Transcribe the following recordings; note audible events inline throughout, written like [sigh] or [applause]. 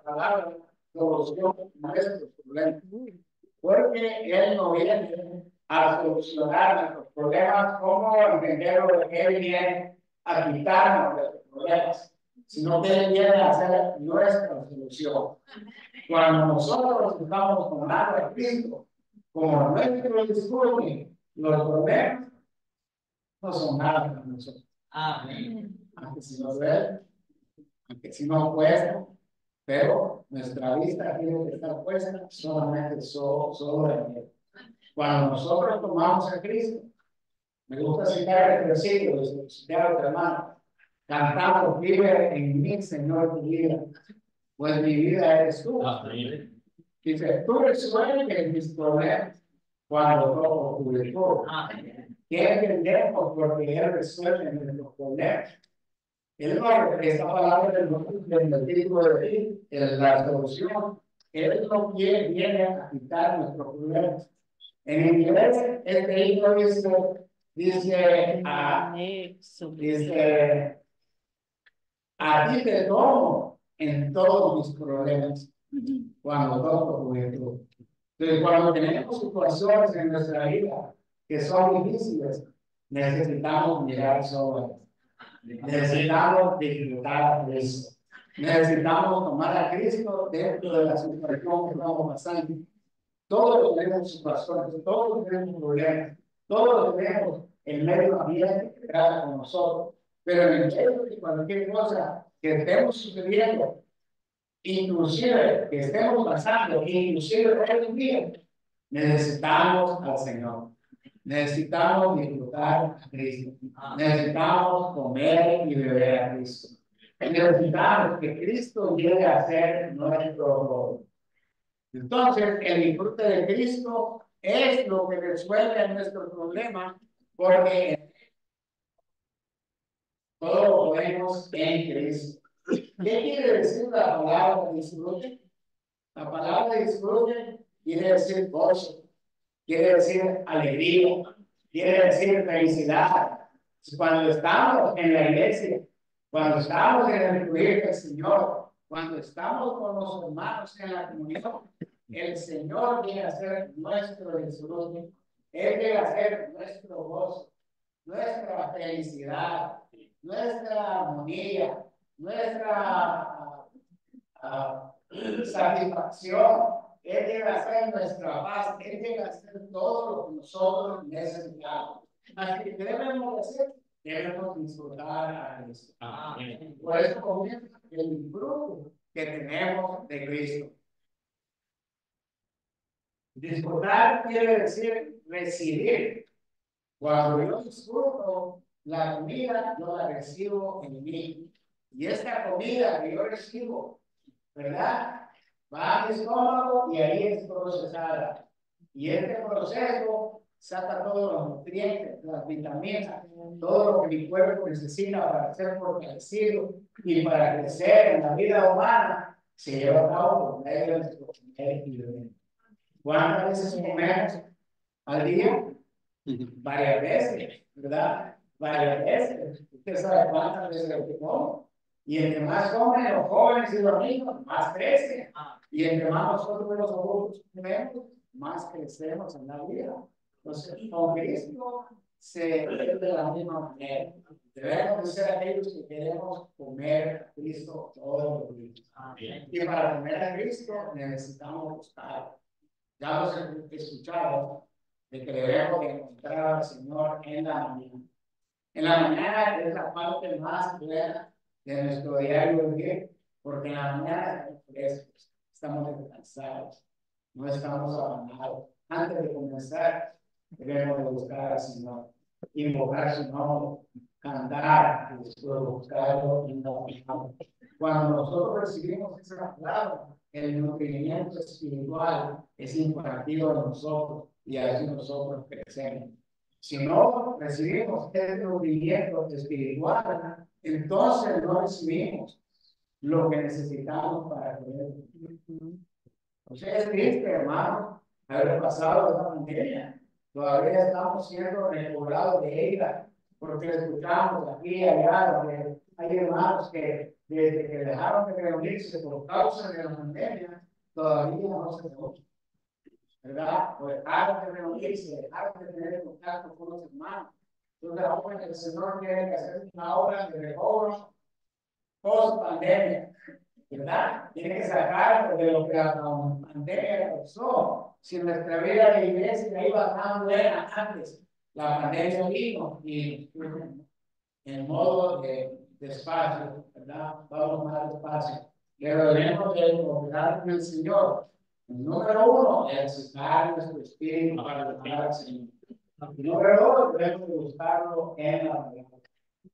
palabra solución nuestros problemas. Porque Él no viene a solucionar nuestros problemas como el de que Él viene a quitarnos nuestros problemas, sino que Él viene a hacer nuestra solución. Cuando nosotros estamos tomando a Cristo como nuestro discurso, los problemas no son nada para nosotros. Amén. Aunque si nos ven, aunque si no cuesta, pero nuestra vista tiene que estar puesta solamente solo, solo en Él. Cuando nosotros tomamos a Cristo, me gusta citar el versículo de Santiago hermano, cantamos, vive en mí, Señor, tu vida, pues mi vida eres tú. Dice, tú resuelves mis problemas cuando toco tu virtud. ¿Qué entendemos porque Él resuelve nuestros problemas? Él no, esta palabra del, del título de la solución, Él no quiere, viene a quitar nuestros problemas. En inglés, este himno dice, dice, a, dice, a ti te tomo en todos mis problemas cuando toco juventud. Entonces, cuando tenemos situaciones en nuestra vida que son difíciles, necesitamos mirar sobre Necesitamos disfrutar de eso. Necesitamos tomar a Cristo dentro de la situación que estamos pasando. Todos tenemos situaciones, todos tenemos problemas, todos tenemos el medio ambiente que trata con nosotros, pero en el medio de cualquier cosa que estemos sucediendo, inclusive que estemos pasando, inclusive hoy en día, necesitamos al Señor. Necesitamos disfrutar a Cristo. Necesitamos comer y beber a Cristo. Necesitamos que Cristo llegue a ser nuestro Entonces, el disfrute de Cristo es lo que resuelve nuestro problema, porque todo lo podemos en Cristo. ¿Qué quiere decir la palabra disfrute? La palabra disfrute quiere decir gozo, quiere decir alegría, quiere decir felicidad. Cuando estamos en la iglesia, cuando estamos en el fluir del Señor, cuando estamos con los hermanos en la comunión, el Señor viene a ser nuestro disfrute, Él viene a nuestro gozo, nuestra felicidad, nuestra armonía, nuestra uh, satisfacción, él debe hacer nuestra paz, Él debe hacer todo lo que nosotros necesitamos. Así que debemos hacer, debemos disfrutar a Cristo. Por eso comienza el fruto que tenemos de Cristo. Disfrutar quiere decir residir. Cuando yo disfruto la comida, yo la recibo en mí. Y esta comida que yo recibo, ¿verdad? Va al estómago y ahí es procesada. Y este proceso saca todos los nutrientes, las vitaminas, todo lo que mi cuerpo necesita para ser fortalecido y para crecer en la vida humana, se lleva a cabo por medio de nuestro comer. ¿Cuántas veces comemos al día? Varias veces, ¿verdad? Varias veces. Usted sabe cuántas veces lo Y entre más comen los jóvenes y los niños, más crecen. Y entre más nosotros los adultos comemos, más crecemos en la vida. Entonces, con Cristo se ve de la misma manera. Debemos ser aquellos que queremos comer a Cristo todos los días. Y para comer a Cristo necesitamos buscar. Ya hemos escuchado de que debemos encontrar al Señor en la mañana. En la mañana es la parte más clara de nuestro diario vivir, porque en la mañana estamos frescos estamos descansados, no estamos abandonados. Antes de comenzar, debemos buscar al Señor, invocar su nombre, cantar, y después buscarlo y no Cuando nosotros recibimos esa palabra, el nutrimiento espiritual es impartido a nosotros y así nosotros crecemos. Si no recibimos ese nutrimiento espiritual, entonces no recibimos lo que necesitamos para poder. O sea, es triste, hermano, haber pasado esta pandemia. Todavía estamos siendo recobrados de ella, porque escuchamos aquí y allá, donde hay hermanos que desde que dejaron de reunirse por causa de la pandemia, todavía no se reúnen. ¿Verdad? Pues dejaron de reunirse, dejaron de tener contacto con los hermanos. Entonces ahora el Señor quiere que hacer una obra de recobro post pandemia. ¿Verdad? Tiene que sacar de lo que la pandemia causó. Si nuestra vida de iglesia iba tan buena antes, la pandemia vino y en modo de despacio, ¿verdad? Vamos más despacio. Pero debemos de confiar en el Señor. El número uno es buscar nuestro espíritu para buscar al Señor. El número dos, debemos de buscarlo en la palabra.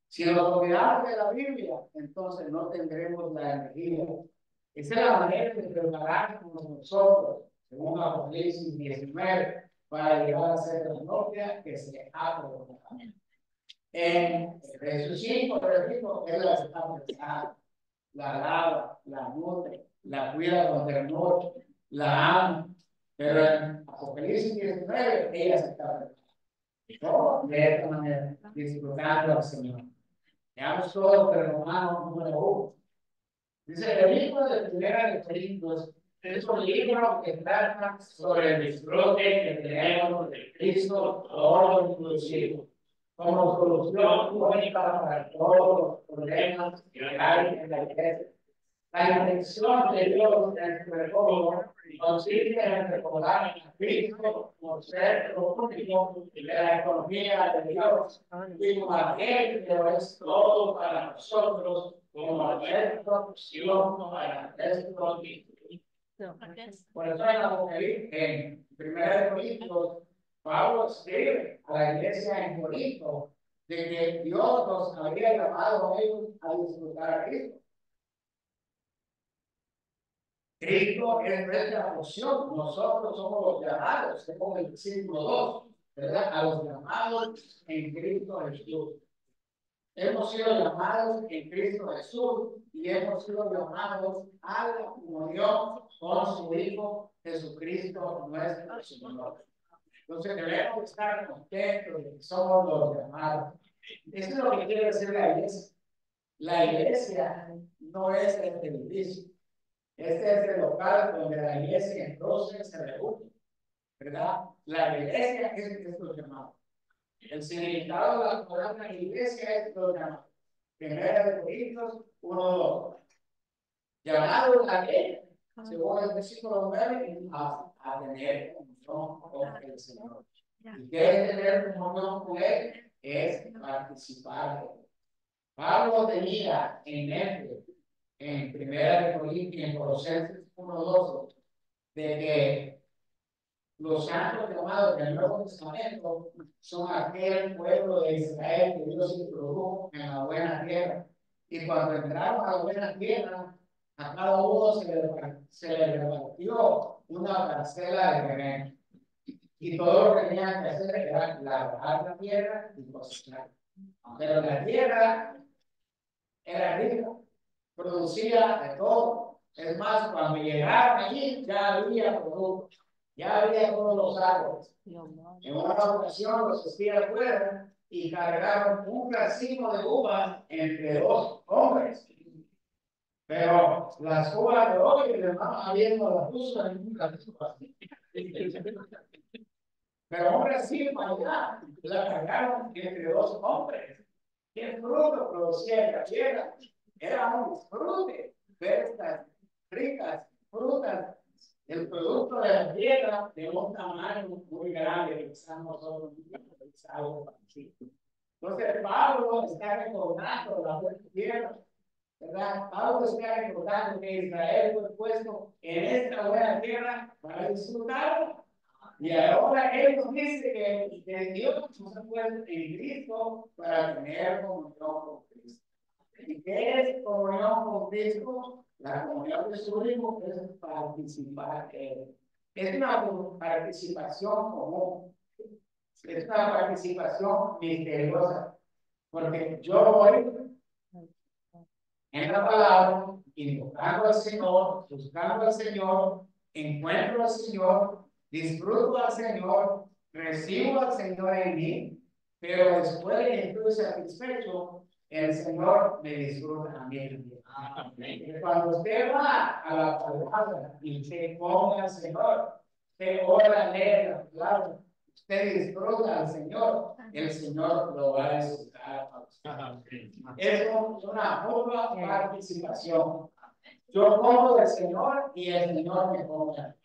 Si nos olvidamos de la Biblia, entonces no tendremos la energía. Esa es la manera de prepararnos nosotros, según Apocalipsis 19, para llegar a ser la novia que se ha. En Jesús 5, repito, él la está pensando, la lava, la nutre, la cuida con temor, la ama, pero en Apocalipsis 19, ella se está preparando. ¿Cómo? De esta manera, disfrutando al Señor. Veamos todo el Romano número uno. Dice el libro de Primera de Corintios es un libro que trata sobre el disfrute que tenemos de Cristo todo inclusivo como solución única para todos los problemas que hay en la iglesia. La intención de Dios su reforma consiste en recordar a Cristo como ser lo único de la economía de Dios y como aquel es todo para nosotros, como nuestra opción para nuestro Por eso en Apocalipsis, en 1 Corintios Pablo escribe a la iglesia en Corinto de que Dios nos había llamado a ellos a disfrutar a Cristo. Cristo es nuestra opción, nosotros somos los llamados, según el versículo 2, ¿verdad? A los llamados en Cristo Jesús. Hemos sido llamados en Cristo Jesús y hemos sido llamados a la comunión con su Hijo Jesucristo nuestro Señor. Entonces debemos estar contentos de que somos los llamados. Eso es lo que quiere decir la iglesia. La iglesia no es el edificio. Este es el local donde la iglesia entonces se reúne. ¿Verdad? La iglesia es, es lo llamado. El significado de la palabra iglesia es lo llamado. Primera de Corintios 1, 2. Llamado a qué? Según el versículo 9, a, a tener con el Señor. Y que tener comunión con Él es participar. Pablo tenía en mente, en Primera de Corintios, en Colosenses 1.12, de que los santos llamados del Nuevo Testamento son aquel pueblo de Israel que Dios introdujo en la buena tierra. Y cuando entraron a la buena tierra, a cada uno se le, se le repartió una parcela de terreno. Y todo lo que tenían que hacer era labrar la tierra y cosechar. Pero la tierra era rica, producía de todo. Es más, cuando llegaron allí ya había producto, ya había todos los árboles. En una ocasión los espías fueron y cargaron un racimo de uvas entre dos hombres. Pero las uvas de hoy, el hermano habiendo las puso en un racimo así. Pero aún así, allá la cargaron entre dos hombres. ¿Qué fruto producía la tierra? Era un disfrute ver estas ricas frutas, el producto de la tierra de un tamaño muy grande estamos nosotros algo Entonces, Pablo está recordando la buena tierra, ¿verdad? Pablo está recordando que Israel fue puesto en esta buena tierra para disfrutarlo. Y ahora Él nos dice que, que Dios nos ha puesto en Cristo para tener comunión con Cristo. ¿Y qué es comunión con Cristo? La comunión de su Hijo es participar Él. Es una participación común. Es una participación misteriosa. Porque yo voy en la palabra, invocando al Señor, buscando al Señor, encuentro al Señor, disfruto al Señor, recibo al Señor en mí, pero después estoy satisfecho, el Señor me disfruta a mí Cuando usted va a la palabra y se ponga al Señor, usted ora, lee la palabra, usted disfruta al Señor, el Señor lo va a disfrutar a usted. Es una mutua participación. Yo pongo del Señor y el Señor me ponga.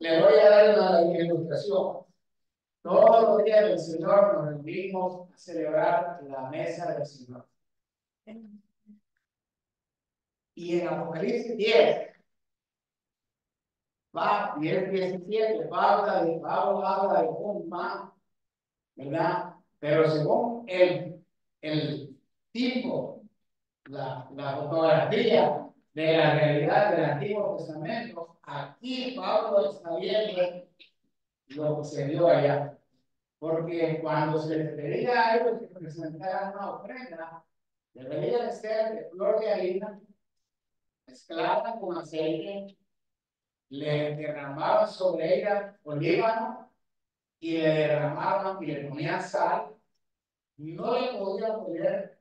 Le voy a dar una ilustración. Todos los días del Señor nos reunimos celebrar la mesa del Señor. Y en Apocalipsis 10, va, 10, 17, habla de, habla de un pan, ¿verdad? Pero según el, el tipo, la, la fotografía de la realidad del Antiguo Testamento, aquí Pablo está viendo lo que se dio allá. Porque cuando se les pedía a ellos que presentaran una ofrenda, debería de ser de flor de harina, mezclada con aceite, le derramaban sobre ella olíbano y le derramaban y le ponían sal. No le podían poner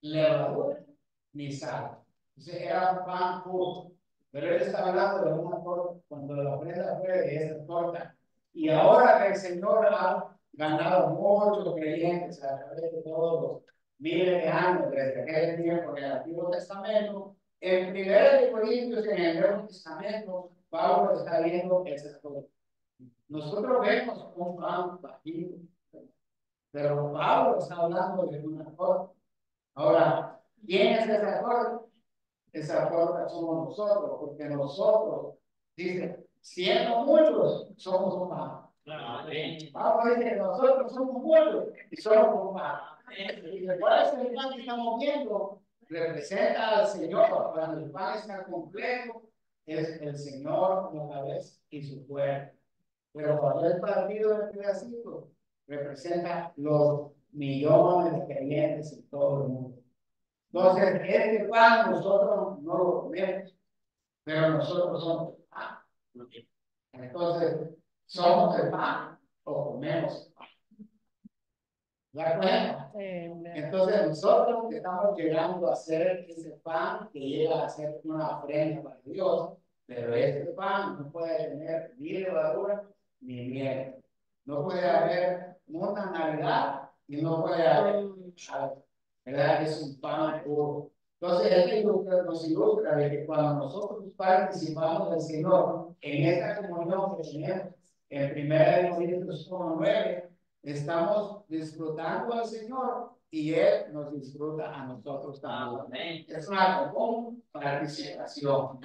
levadura ni sal. Entonces era pan puro. Pero él está hablando de una torta, cuando la ofrenda fue de esa torta. Y ahora que el Señor ha ganado muchos creyentes a través de todos los miles de años desde aquel tiempo en el Antiguo Testamento, en primer de Corintios en el Nuevo Testamento, Pablo está viendo esas cosas. Nosotros vemos un pan bajito, pero Pablo está hablando de una cosa. Ahora, ¿quién es esa cosa? Esa cosa somos nosotros, porque nosotros, dice, siendo muchos, somos un Pablo dice que nosotros somos muchos y somos pan. Y el pan que estamos viendo? Representa al Señor. Cuando el pan está completo, es el Señor como cabeza y su cuerpo. Pero cuando es partido en pedacito, representa los millones de creyentes en todo el mundo. Entonces, este pan nosotros no lo comemos, pero nosotros somos pan. Entonces, somos pan o comemos pan. ¿De Entonces, nosotros estamos llegando a ser ese pan que llega a ser una ofrenda para Dios, pero este pan no puede tener ni levadura ni miel. No puede haber una Navidad y no puede haber ¿verdad? Es un pan puro. Entonces, esto nos ilustra de que cuando nosotros participamos del Señor en esta comunión que tenemos en 1 Corintios 9, estamos disfrutando al Señor y Él nos disfruta a nosotros también. Es una común participación.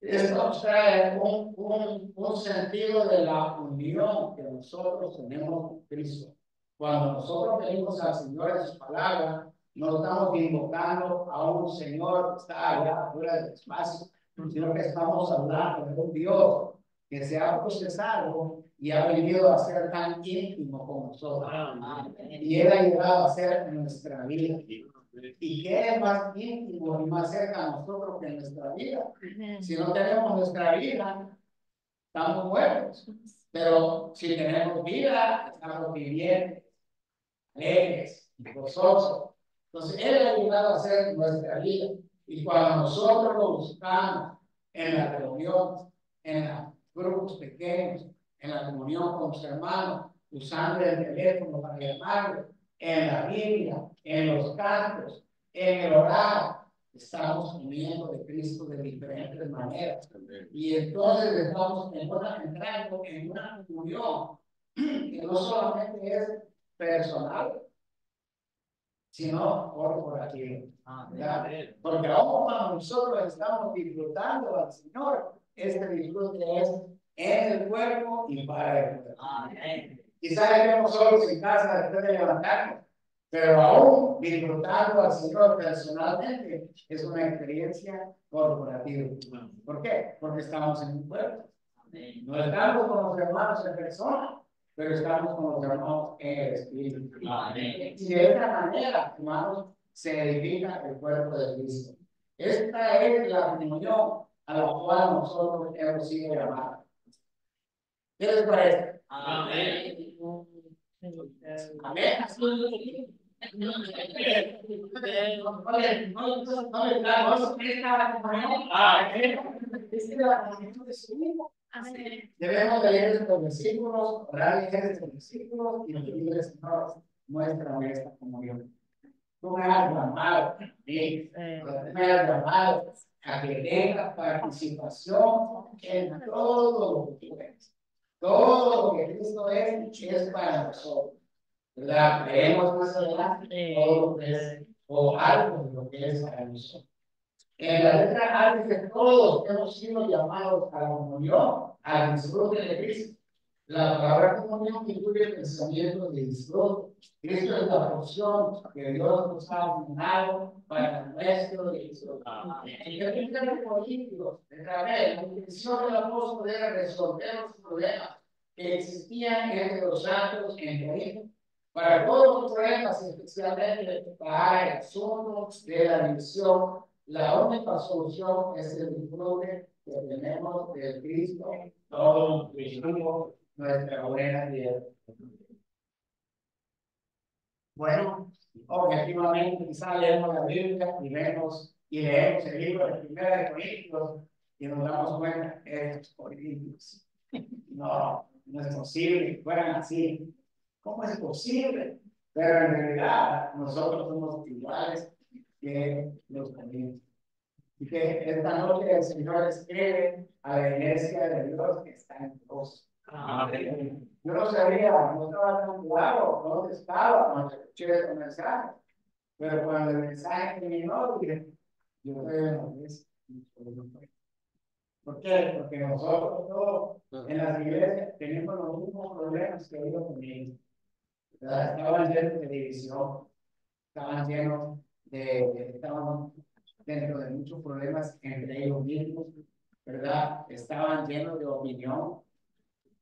Esto trae un, un, un sentido de la unión que nosotros tenemos con Cristo. Cuando nosotros venimos al Señor en su palabra, no estamos invocando a un Señor que está allá fuera del espacio, sino que estamos hablando de un Dios que se ha procesado y ha venido a ser tan íntimo con nosotros. Y Él ha llegado a ser nuestra vida. ¿Y qué es más íntimo y más cerca a nosotros que nuestra vida? Si no tenemos nuestra vida, estamos muertos. Pero si tenemos vida, estamos viviendo alegres, gozosos. Entonces, Él ha llegado a ser nuestra vida. Y cuando nosotros lo buscamos en la reunión, en los grupos pequeños, en la comunión con los hermanos, usando el teléfono para llamarlo, en la Biblia, en los cantos, en el orar, estamos uniendo de Cristo de diferentes maneras. Y entonces estamos entrando en una comunión que no solamente es personal, sino corporativo. Porque aún cuando nosotros estamos disfrutando al Señor, este disfrute es en el cuerpo y para el cuerpo. Quizás estemos solos en casa después de levantarnos, pero aún disfrutando al Señor personalmente es una experiencia corporativa. ¿Por qué? Porque estamos en un cuerpo. No estamos con los hermanos en persona, pero estamos con los hermanos en el Espíritu. Y de esta manera, hermanos, se edifica el cuerpo de Cristo. Esta es la comunión a la cual nosotros hemos sido llamados. ¿Qué les parece? Amén. Amén. Debemos de leer estos versículos, orar en estos versículos y pedirle, Señor, muestra esta comunión. Tú me has llamado, ¿sí? me has llamado a que tengas participación en todo lo que tú eres. Todo lo que Cristo es, es para nosotros. ¿Verdad? Creemos más adelante todo lo que es, o algo de lo que es para nosotros. En la letra A dice, todos hemos sido llamados a la comunión, al disfrute de Cristo. La palabra comunión incluye el pensamiento de disfrute. Cristo es la porción que Dios nos ha asignado para nuestro disfrute. En el libro de Corintios, la intención del apóstol era resolver los problemas que existían entre los santos en Corinto. Para todos los problemas, especialmente para el asunto de la división la única solución es el disfrute que tenemos del Cristo, todo nuestra buena vida. Bueno, objetivamente quizá leemos la Biblia y vemos y leemos el libro de Primera de Corintios y nos damos cuenta que es Corintios. No, no es posible que fueran así. ¿Cómo es posible? Pero en realidad nosotros somos iguales que los comienzos. Y que esta noche el Señor escribe a la iglesia de Dios que está en Dios. Yo no sabía, no estaba tan claro dónde estaba cuando escuché el mensaje. Pero cuando el mensaje terminó, dije, yo estoy en la iglesia. ¿Por qué? Porque nosotros todos en las iglesias tenemos los mismos problemas que ellos tenían. Estaban llenos de división, estaban llenos de, estaban dentro de muchos problemas entre ellos mismos, ¿verdad? Estaban llenos de opinión.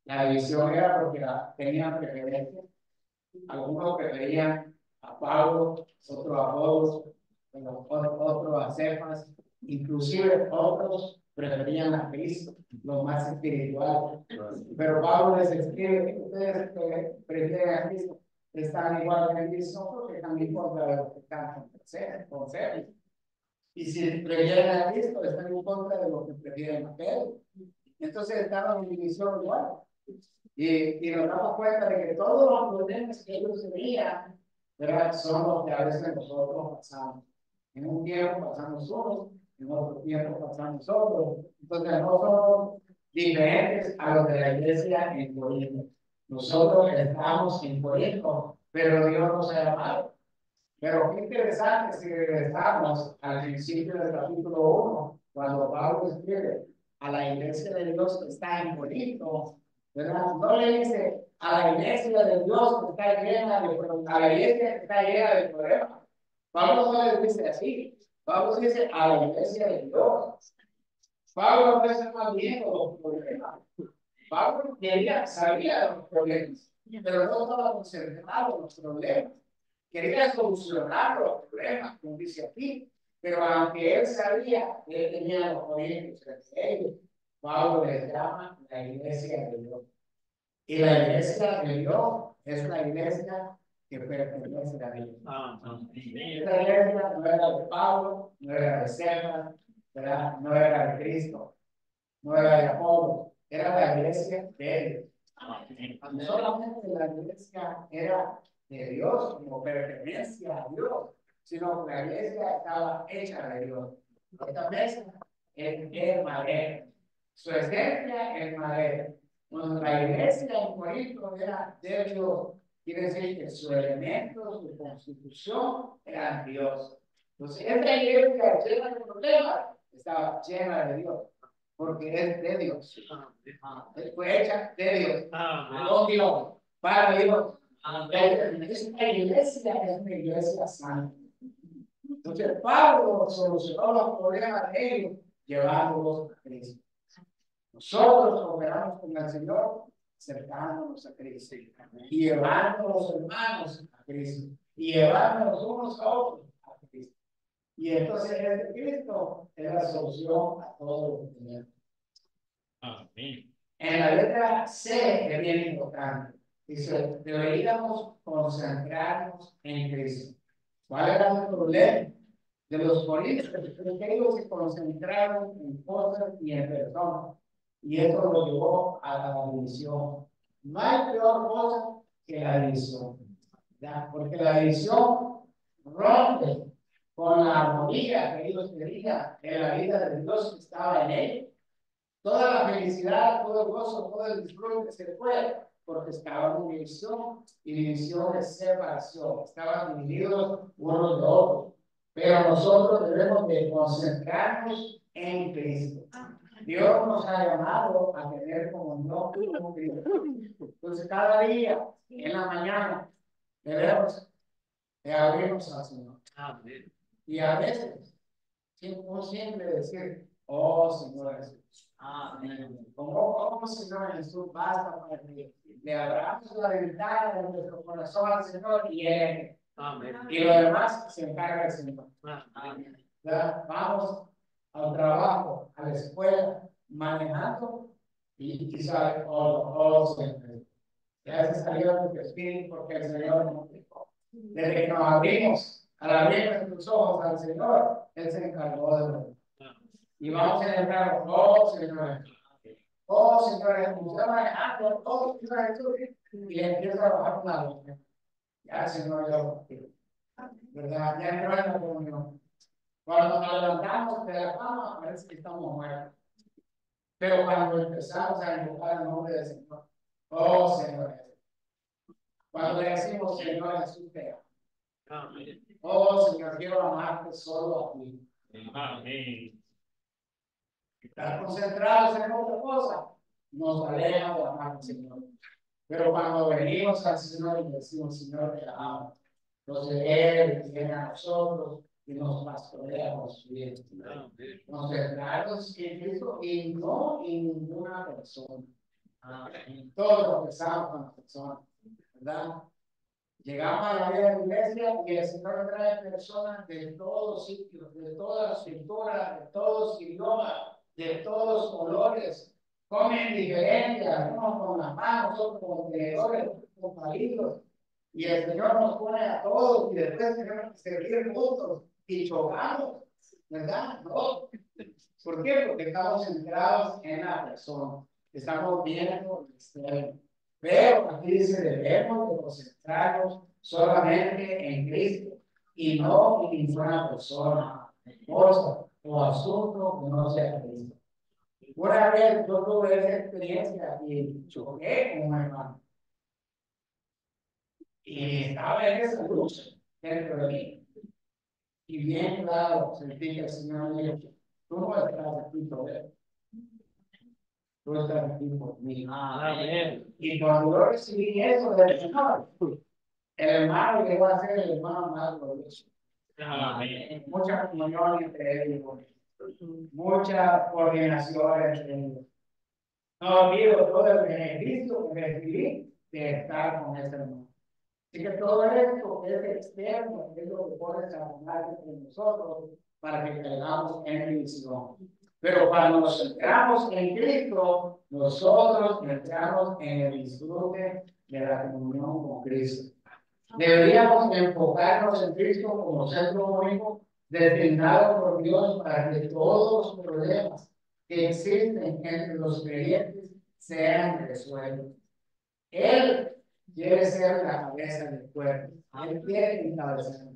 La división era porque tenían preferencia. Algunos preferían a Pablo, otros a Pablo, otros a Cefas, inclusive otros preferían a Cristo, lo más espiritual. Pero Pablo les escribe que ustedes prefieren a Cristo están igual en Cristo porque también contra los que están con Cefas. Y si prefieren a Cristo, están en contra de lo que prefieren a Pedro. Entonces estaban en división igual. Y, y nos damos cuenta de que todos los problemas que ellos tenían, ¿verdad? Son los que a veces nosotros pasamos. En un tiempo pasamos unos, en otro tiempo pasamos otros. Entonces no somos diferentes a los de la iglesia en Corinto. Nosotros estamos en Corinto, pero Dios nos ha llamado. Pero qué interesante si regresamos al principio del capítulo 1, cuando Pablo escribe a la iglesia de Dios que está en Corinto, ¿verdad? No le dice a la iglesia de Dios que está llena de a la iglesia que está llena de problemas. Pablo no le dice así. Pablo dice a la iglesia de Dios. Pablo no está más viendo los problemas. Pablo quería, sabía de los problemas, pero no estaba concentrado en los problemas quería solucionar los problemas, como dice aquí, pero aunque él sabía él tenía los proyectos entre ellos, Pablo les llama la iglesia de Dios. Y la iglesia de Dios es la iglesia que pertenece a Dios. Ah, Esta iglesia no era de Pablo, no era de César, no era de Cristo, no era de Apolo, era la iglesia de él. Solamente la iglesia era de Dios, como pertenencia a Dios, sino que la iglesia estaba hecha de Dios. Esta mesa es, es madera. Su esencia es madera. La iglesia en Corinto era de Dios, quiere decir que su elemento, su constitución era Dios. Entonces, esta iglesia llena de problemas estaba llena de Dios, porque es de Dios. Fue hecha de Dios, no Dios, para Dios. Esta iglesia es una iglesia santa. Entonces, Pablo solucionó los problemas de ellos llevándolos a Cristo. Nosotros operamos con el Señor acercándonos a Cristo y llevando a los hermanos a Cristo y llevándonos unos a otros a Cristo. Y entonces el Cristo es la solución a todo lo que tenemos. En la letra C es bien importante. Dice, deberíamos concentrarnos en Cristo. ¿Cuál era el problema de los políticos? Que ellos se concentraron en cosas y en personas. Y eso lo llevó a la división. No hay peor cosa que la división. Porque la división rompe con la armonía que Dios quería en la vida de Dios que estaba en él. Toda la felicidad, todo el gozo, todo el disfrute se fue porque estaban en división y división es separación. Estaban divididos unos de otros. Pero nosotros debemos de concentrarnos en Cristo. Dios nos ha llamado a tener comunión con Cristo. Entonces, cada día, en la mañana, debemos de abrirnos al Señor. Y a veces, un simple decir, oh Señor Jesús. Amén. Como, oh, Señor Jesús, basta para que le abramos la ventana de nuestro corazón al Señor y Él. Amén. Y lo demás se encarga el Señor. Amén. Vamos al trabajo, a la escuela, manejando y quizá, oh Señor, ya se salió de espíritu porque el Señor nos dijo. Desde que nos abrimos, al abrir nuestros ojos al Señor, Él se encargó de nosotros. Y vamos a entrar, oh Señor, oh Señor, estamos manejando, oh Señor, y empieza a bajar una luz. Ya Señor ya lo ¿Verdad? Ya entró en la comunión. Cuando nos levantamos de la cama, parece que estamos muertos. Pero cuando empezamos a invocar el nombre del Señor, oh Señor, cuando le decimos Señor Jesús te amo. Oh Señor, quiero amarte solo a ti. Amén. Estar concentrados en otra cosa nos aleja de amar al Señor. Pero cuando venimos al Señor y decimos, Señor, te amo, entonces Él viene a nosotros y nos pastoreamos bien. Nos centramos en Cristo y no en ninguna persona. En todo lo que estamos con las personas, ¿verdad? Llegamos a la vida de la iglesia y el Señor trae personas de todos sitios, de todas culturas, de todos idiomas, de todos colores. Comen diferentes, algunos con las manos, otros con tenedores, con palitos. Y el Señor nos pone a todos y después tenemos que servir juntos y chocamos, ¿verdad? No. ¿Por qué? Porque estamos centrados en la persona. Estamos viendo el externo. Pero aquí dice, debemos de concentrarnos solamente en Cristo y no en ninguna persona, cosa o asunto que no sea Cristo. Una vez yo tuve esa experiencia y choqué con un hermano. Y estaba en esa luz dentro de mí. Y bien claro, sentí que el Señor dijo, tú no estás aquí por él. Tú estás aquí por mí. Y cuando yo recibí eso del Señor, el hermano que va a ser el hermano más glorioso. Mucha comunión entre ellos, mucha coordinación entre ellos. No olvido todo el beneficio que recibí de estar con ese hermano. Así que todo esto es externo, es lo que pone Satanás entre nosotros para que caigamos en división. Pero cuando nos centramos en Cristo, nosotros entramos en el disfrute de la comunión con Cristo. Deberíamos enfocarnos en Cristo como centro único destinado por Dios para que todos los problemas que existen entre los creyentes sean resueltos. Él quiere ser la cabeza del cuerpo. Él quiere encabezar.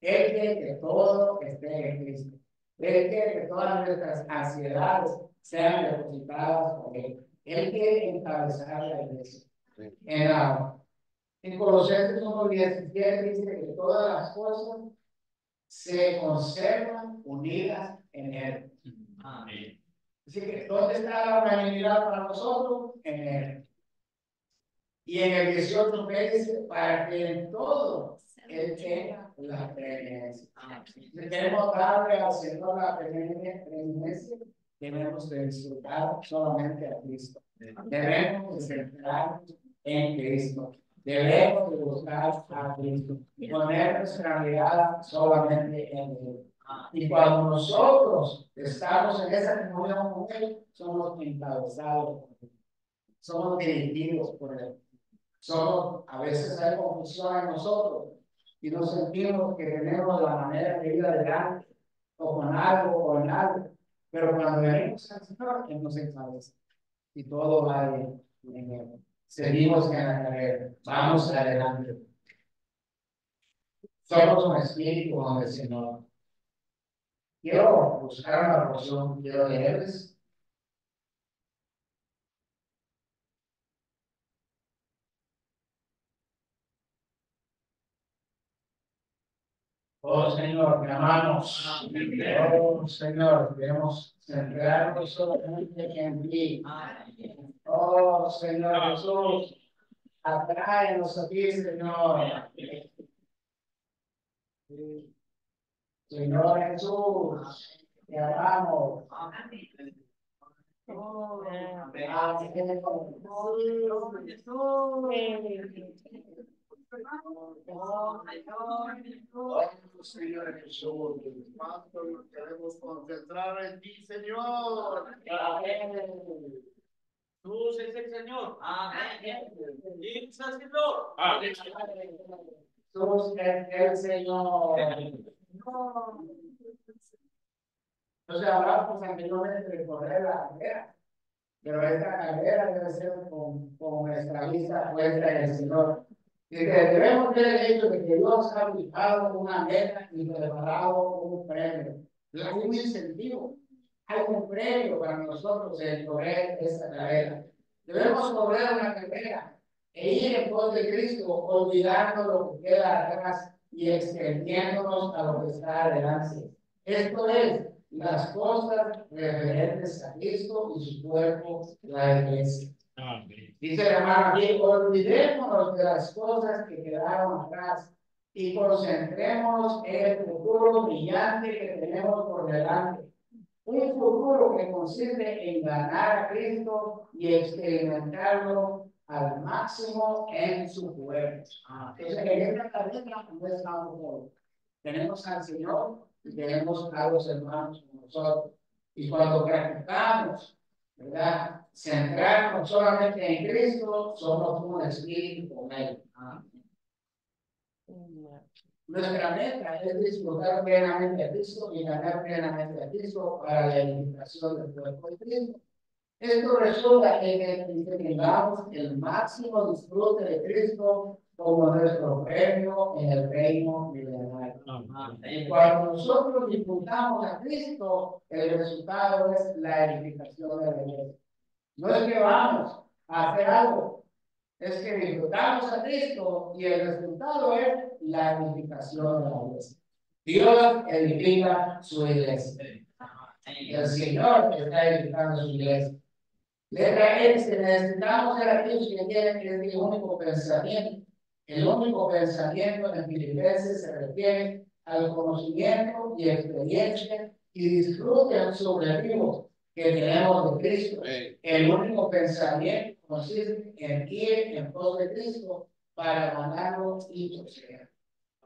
Él quiere que todo esté en Cristo. Él quiere que todas nuestras ansiedades sean depositadas por Él. Él quiere encabezar la iglesia. En, la, en Colosenses 1.17 dice que todas las cosas se conservan unidas en Él. Amén. Así que, ¿dónde está la unanimidad para nosotros? En Él. Y en el 18 me dice, para que en todo Él tenga la preeminencia. Debemos darle al Señor la preeminencia, debemos de disfrutar solamente a Cristo. Debemos de centrarnos en Cristo. Debemos de buscar a Cristo. Poner nuestra mirada solamente en Él. Y cuando nosotros estamos en esa comunión con Él, somos encabezados por Él. Somos dirigidos por Él. Somos, a veces hay confusión en nosotros y nos sentimos que tenemos la manera de ir adelante, o con algo, o en algo. Pero cuando venimos al Señor, Él nos encabeza y todo va bien. Seguimos en la carrera, vamos adelante. Somos un espíritu con el Señor. Quiero buscar una porción, quiero leerles Oh Señor, te amamos. Oh Señor, queremos centrarnos solamente en ti. Oh Señor Jesús, atráenos a ti, Señor. Señor Jesús, te amamos. Oh, Señor Jesús, cuánto nos queremos concentrar en ti, Señor. Amén. Jesús es el Señor. Amén. Jesús es el Señor. Amén. Jesús es el Señor. Entonces hablamos anteriormente de correr la carrera, pero esta carrera debe ser con, con nuestra vista puesta en el Señor. Que debemos ver el hecho de que Dios ha fijado una meta y preparado un premio. Hay un incentivo, hay un premio para nosotros en correr esta carrera. Debemos correr una carrera e ir en pos de Cristo, olvidando lo que queda atrás y extendiéndonos a lo que está adelante. Esto es las cosas referentes a Cristo y su cuerpo, la iglesia. Dice el hermano olvidémonos de las cosas que quedaron atrás y concentrémonos en el futuro brillante que tenemos por delante. Un futuro que consiste en ganar a Cristo y experimentarlo al máximo en su cuerpo. Entonces, en esta estamos Tenemos al Señor y tenemos a los hermanos con nosotros. Y cuando practicamos, ¿verdad? Centrarnos solamente en Cristo, somos un espíritu con Él. Nuestra meta es disfrutar plenamente a Cristo y ganar plenamente a Cristo para la edificación del cuerpo de Cristo. Esto resulta en que tengamos el máximo disfrute de Cristo como nuestro premio en el reino milenario. Y cuando nosotros disfrutamos a Cristo, el resultado es la edificación de la iglesia. No es que vamos a hacer algo, es que disfrutamos a Cristo y el resultado es la edificación de la iglesia. Dios edifica su iglesia. El Señor está edificando su iglesia. Letra S, necesitamos ser aquellos que tienen el único pensamiento. El único pensamiento en Filipenses se refiere al conocimiento y experiencia y disfruten sobre vivos que tenemos de Cristo. El único pensamiento consiste en ir en pos de Cristo para ganarlo y poseer.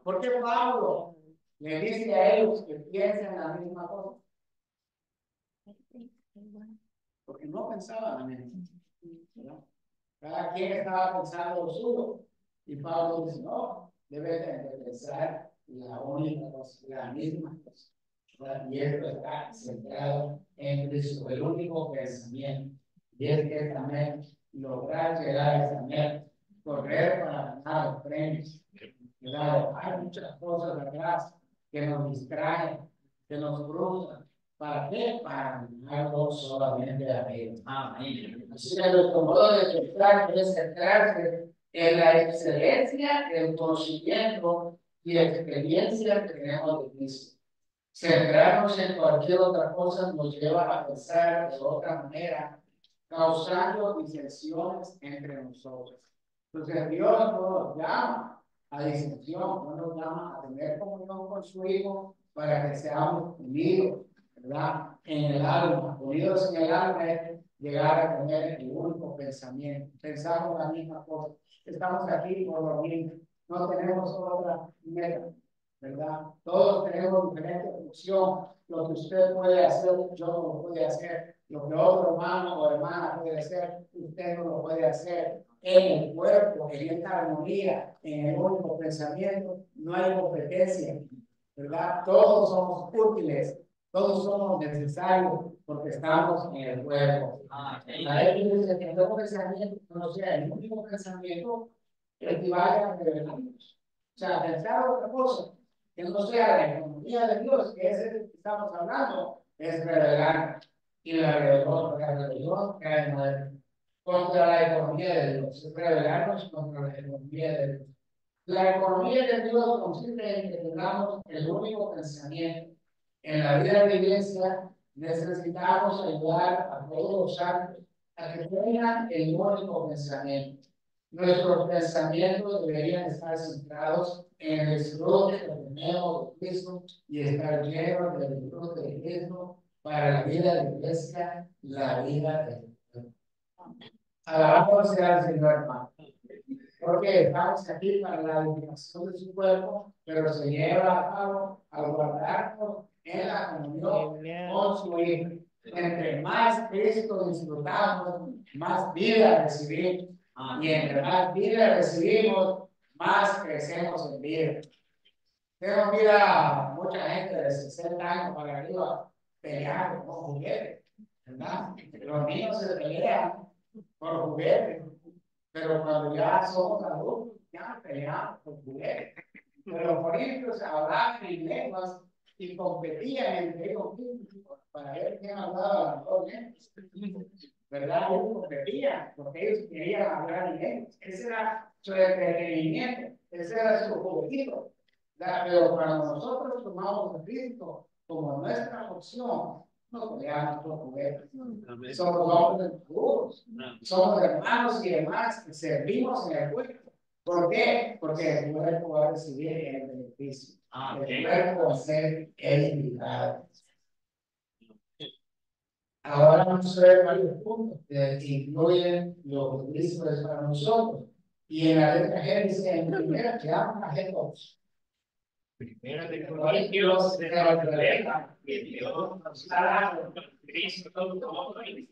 ¿Por qué Pablo le dice a ellos que piensen la misma cosa? Porque no pensaban en eso. Cada quien estaba pensando lo suyo. Y Pablo dice, no, debe de pensar la única cosa, la misma cosa y esto está centrado en Cristo, el único pensamiento. Y es que también lograr llegar a esa meta, correr para ganar los premios. Claro, hay muchas cosas atrás que nos distraen, que nos cruzan. ¿Para qué? Para ganarlo solamente a Dios. Amén. Así que nuestro modo de pensar es centrarse en la excelencia, el conocimiento y experiencia que tenemos de Cristo. Centrarnos en cualquier otra cosa nos lleva a pensar de otra manera, causando disensiones entre nosotros. Entonces Dios no nos llama a disensión, no nos llama a tener comunión con su Hijo para que seamos unidos, ¿verdad? En el alma, unidos en el alma es llegar a tener el único pensamiento. Pensamos la misma cosa. Estamos aquí por lo mismo. No tenemos otra meta. ¿Verdad? Todos tenemos diferente función. Lo que usted puede hacer, yo no lo puedo hacer. lo que otro hermano o hermana puede hacer, usted no lo puede hacer. En el cuerpo, en esta armonía, en el único pensamiento, no hay competencia, ¿verdad? Todos somos útiles, todos somos necesarios porque estamos en el cuerpo. La X dice que el pensamiento no sea el único pensamiento que equivale a revelarnos. O sea, pensar otra cosa que no sea la economía de Dios, que es el que estamos hablando, es revelar. Y la religión, la religión cae muerte contra la economía de Dios, es revelarnos contra la economía de Dios. La economía de Dios consiste en que tengamos el único pensamiento. En la vida de la iglesia necesitamos ayudar a todos los santos a que tengan el único pensamiento. Nuestros pensamientos deberían estar centrados en el disfrute que tenemos de Cristo y estar llenos del disfrute de Cristo para la vida de la iglesia, la vida de Dios. Alabamos sea el Señor, hermano. Porque estamos aquí para la edificación de su cuerpo, pero se lleva a cabo al guardarnos en la comunión con su Hijo. Entre más Cristo disfrutamos, más vida recibimos. Y entre más vida recibimos, más crecemos en vida. Tengo vida mucha gente de 60 años para arriba peleando con juguetes, ¿verdad? Los niños se pelean por juguetes, pero cuando ya somos adultos, ya peleamos por juguetes. Pero ejemplo, se hablaban en lenguas y competían entre ellos para ver quién hablaba lenguas. ¿Verdad? Ellos competían porque ellos querían hablar en lenguas. Ese era su entretenimiento, ese era su juguetito. Pero cuando nosotros tomamos a Cristo como nuestra opción, no peleamos por juguetes. Somos hombres puros. Somos hermanos y hermanas que servimos en el cuerpo. ¿Por qué? Porque el cuerpo va a recibir el beneficio. El cuerpo va a ser eliminado. Ahora vamos a ver varios puntos que incluyen lo que Cristo es para nosotros. Y en la letra G dice en primera que ama a G2. Primera de Corintios de la Rebeca, que Dios nos ha dado Cristo todo el como el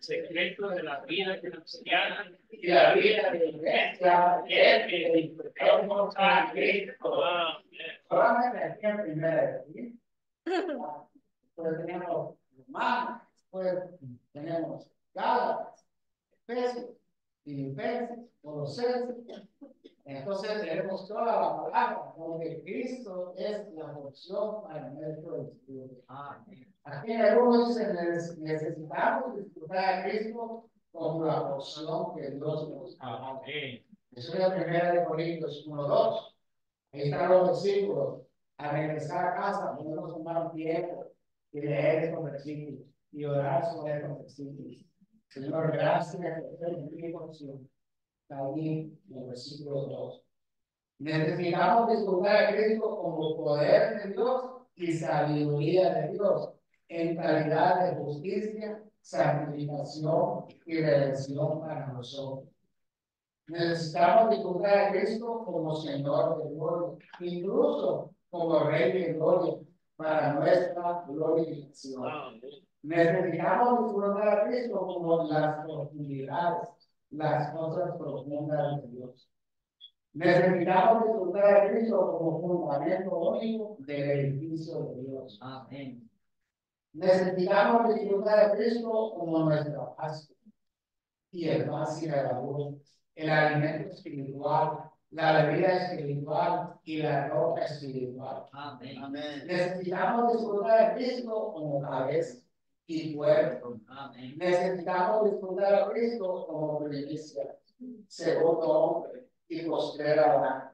secreto de la vida cristiana y la vida de la iglesia es que disfrutemos a Cristo. Solamente aquí en primera de Pues tenemos hermanos pues tenemos Gálatas, Efesios, Filipenses, Colosenses. Entonces tenemos toda la palabra, donde Cristo es la porción para nuestro espíritu. Aquí en algunos necesitamos disfrutar a Cristo como la porción que Dios nos ha dado. Eso es la primera de Corintios 1.2. Ahí están los versículos. A regresar a casa, podemos tomar un tiempo y leer estos versículos y orar sobre los versículos. Señor, gracias por mi ahí en el versículo 2. Necesitamos disfrutar a Cristo como poder de Dios y sabiduría de Dios en calidad de justicia, santificación y redención para nosotros. Necesitamos disfrutar a Cristo como Señor de gloria, incluso como Rey de gloria, para nuestra glorificación. Necesitamos disfrutar a Cristo como las profundidades, las cosas profundas de Dios. Necesitamos disfrutar a Cristo como fundamento único del edificio de Dios. Amén. Necesitamos disfrutar a Cristo como nuestra paz y el más y la luz, el alimento espiritual, la bebida espiritual y la ropa espiritual. Amén. Necesitamos disfrutar a Cristo como cabeza y cuerpo. Necesitamos disfrutar a Cristo como primicia, segundo hombre y postrera Adán,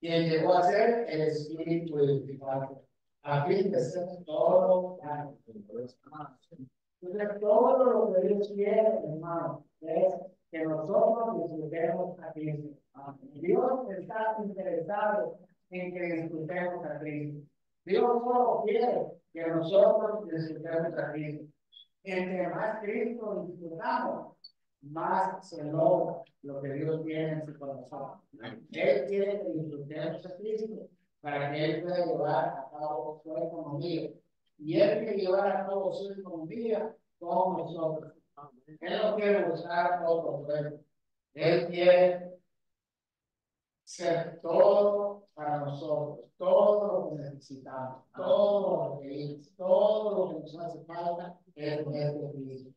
quien llegó a ser el Espíritu edificante, a fin de ser todo Entonces, todo lo que Dios quiere, hermano, es que nosotros disfrutemos a Cristo. Dios está interesado en que disfrutemos a Cristo. Dios solo quiere que nosotros disfrutemos a Cristo. Entre más Cristo disfrutamos, más se logra lo que Dios tiene en su corazón. Él quiere que disfrutemos a Cristo para que Él pueda llevar a cabo su economía. Y Él quiere llevar a cabo su economía con nosotros. Él no quiere buscar otro pueblo. Él quiere ser todo para nosotros, todo lo que necesitamos, todo lo que es, todo lo que nos hace falta es nuestro Cristo.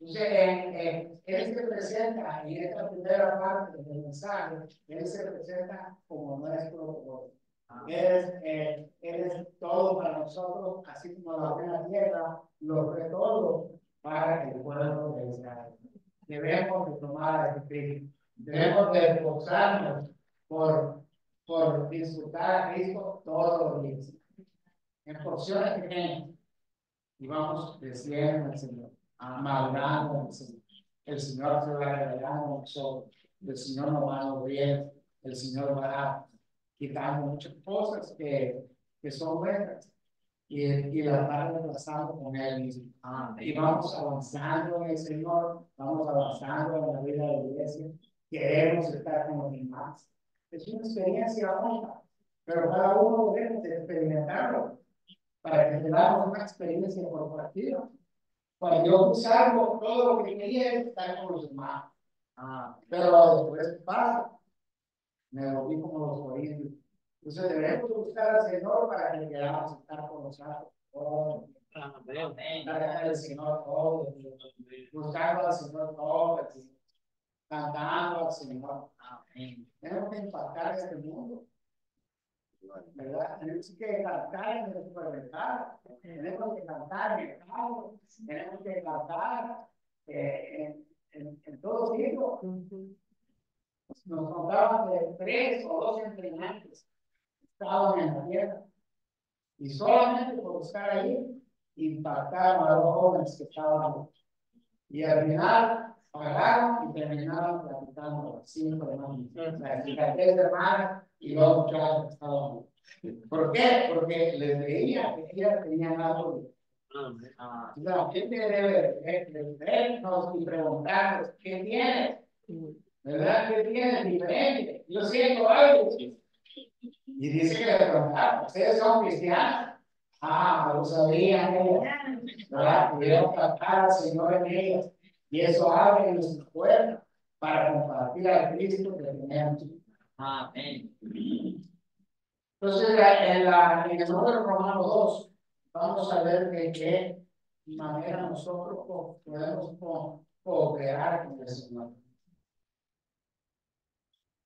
Entonces, eh, Él se presenta en esta primera parte del mensaje, Él se presenta como nuestro Él es, eh, él es todo para nosotros, así como la buena tierra lo fue todo para el pueblo de Israel. Debemos de tomar el espíritu, debemos de esforzarnos por, por disfrutar a Cristo todos los días, en porciones pequeñas, y vamos creciendo en el Señor madurando el Señor. El Señor se va revelando nosotros. El Señor nos va a bien. El Señor va quitando muchas cosas que, que son buenas y, y las va reemplazando con Él mismo. Y vamos avanzando en el Señor, vamos avanzando en la vida de la iglesia. Queremos estar con los demás. Es una experiencia única, pero cada uno debe experimentarlo para que tengamos una experiencia corporativa. Cuando yo salgo, todo lo que quería es estar con los demás. Ah, pero después pasa. Me volví como los oídos. Entonces debemos buscar al Señor para que queramos estar con nosotros. Oh, al Señor todo. Buscando al Señor todo. Cantando al Señor. Tenemos que impactar este mundo. ¿verdad? Tenemos que cantar en el supermercado, tenemos que cantar en el carro, tenemos que cantar eh, en, en, en todo sitio. Nos contaban de tres o dos entrenantes estaban en la tierra y solamente por estar ahí impactaron a los jóvenes que estaban ahí. Y al final pagaron y terminaron platicando cinco hermanas, las tres hermanas y los muchachos estaban ¿Por qué? Porque les veía que ellas tenían algo Ah, la gente debe vernos y preguntarnos, ¿qué tienes? ¿Verdad? ¿Qué tienes diferente? Yo siento algo. Y dice que le preguntaron, ¿ustedes son cristianos? Ah, lo sabían ellos. ¿Verdad? Pudieron tratar al Señor en ellas. Y eso abre nuestra puerta para compartir al Cristo que tenemos. Amén. Entonces, en, la, en el número romano 2, vamos a ver de qué manera nosotros podemos cooperar con el Señor.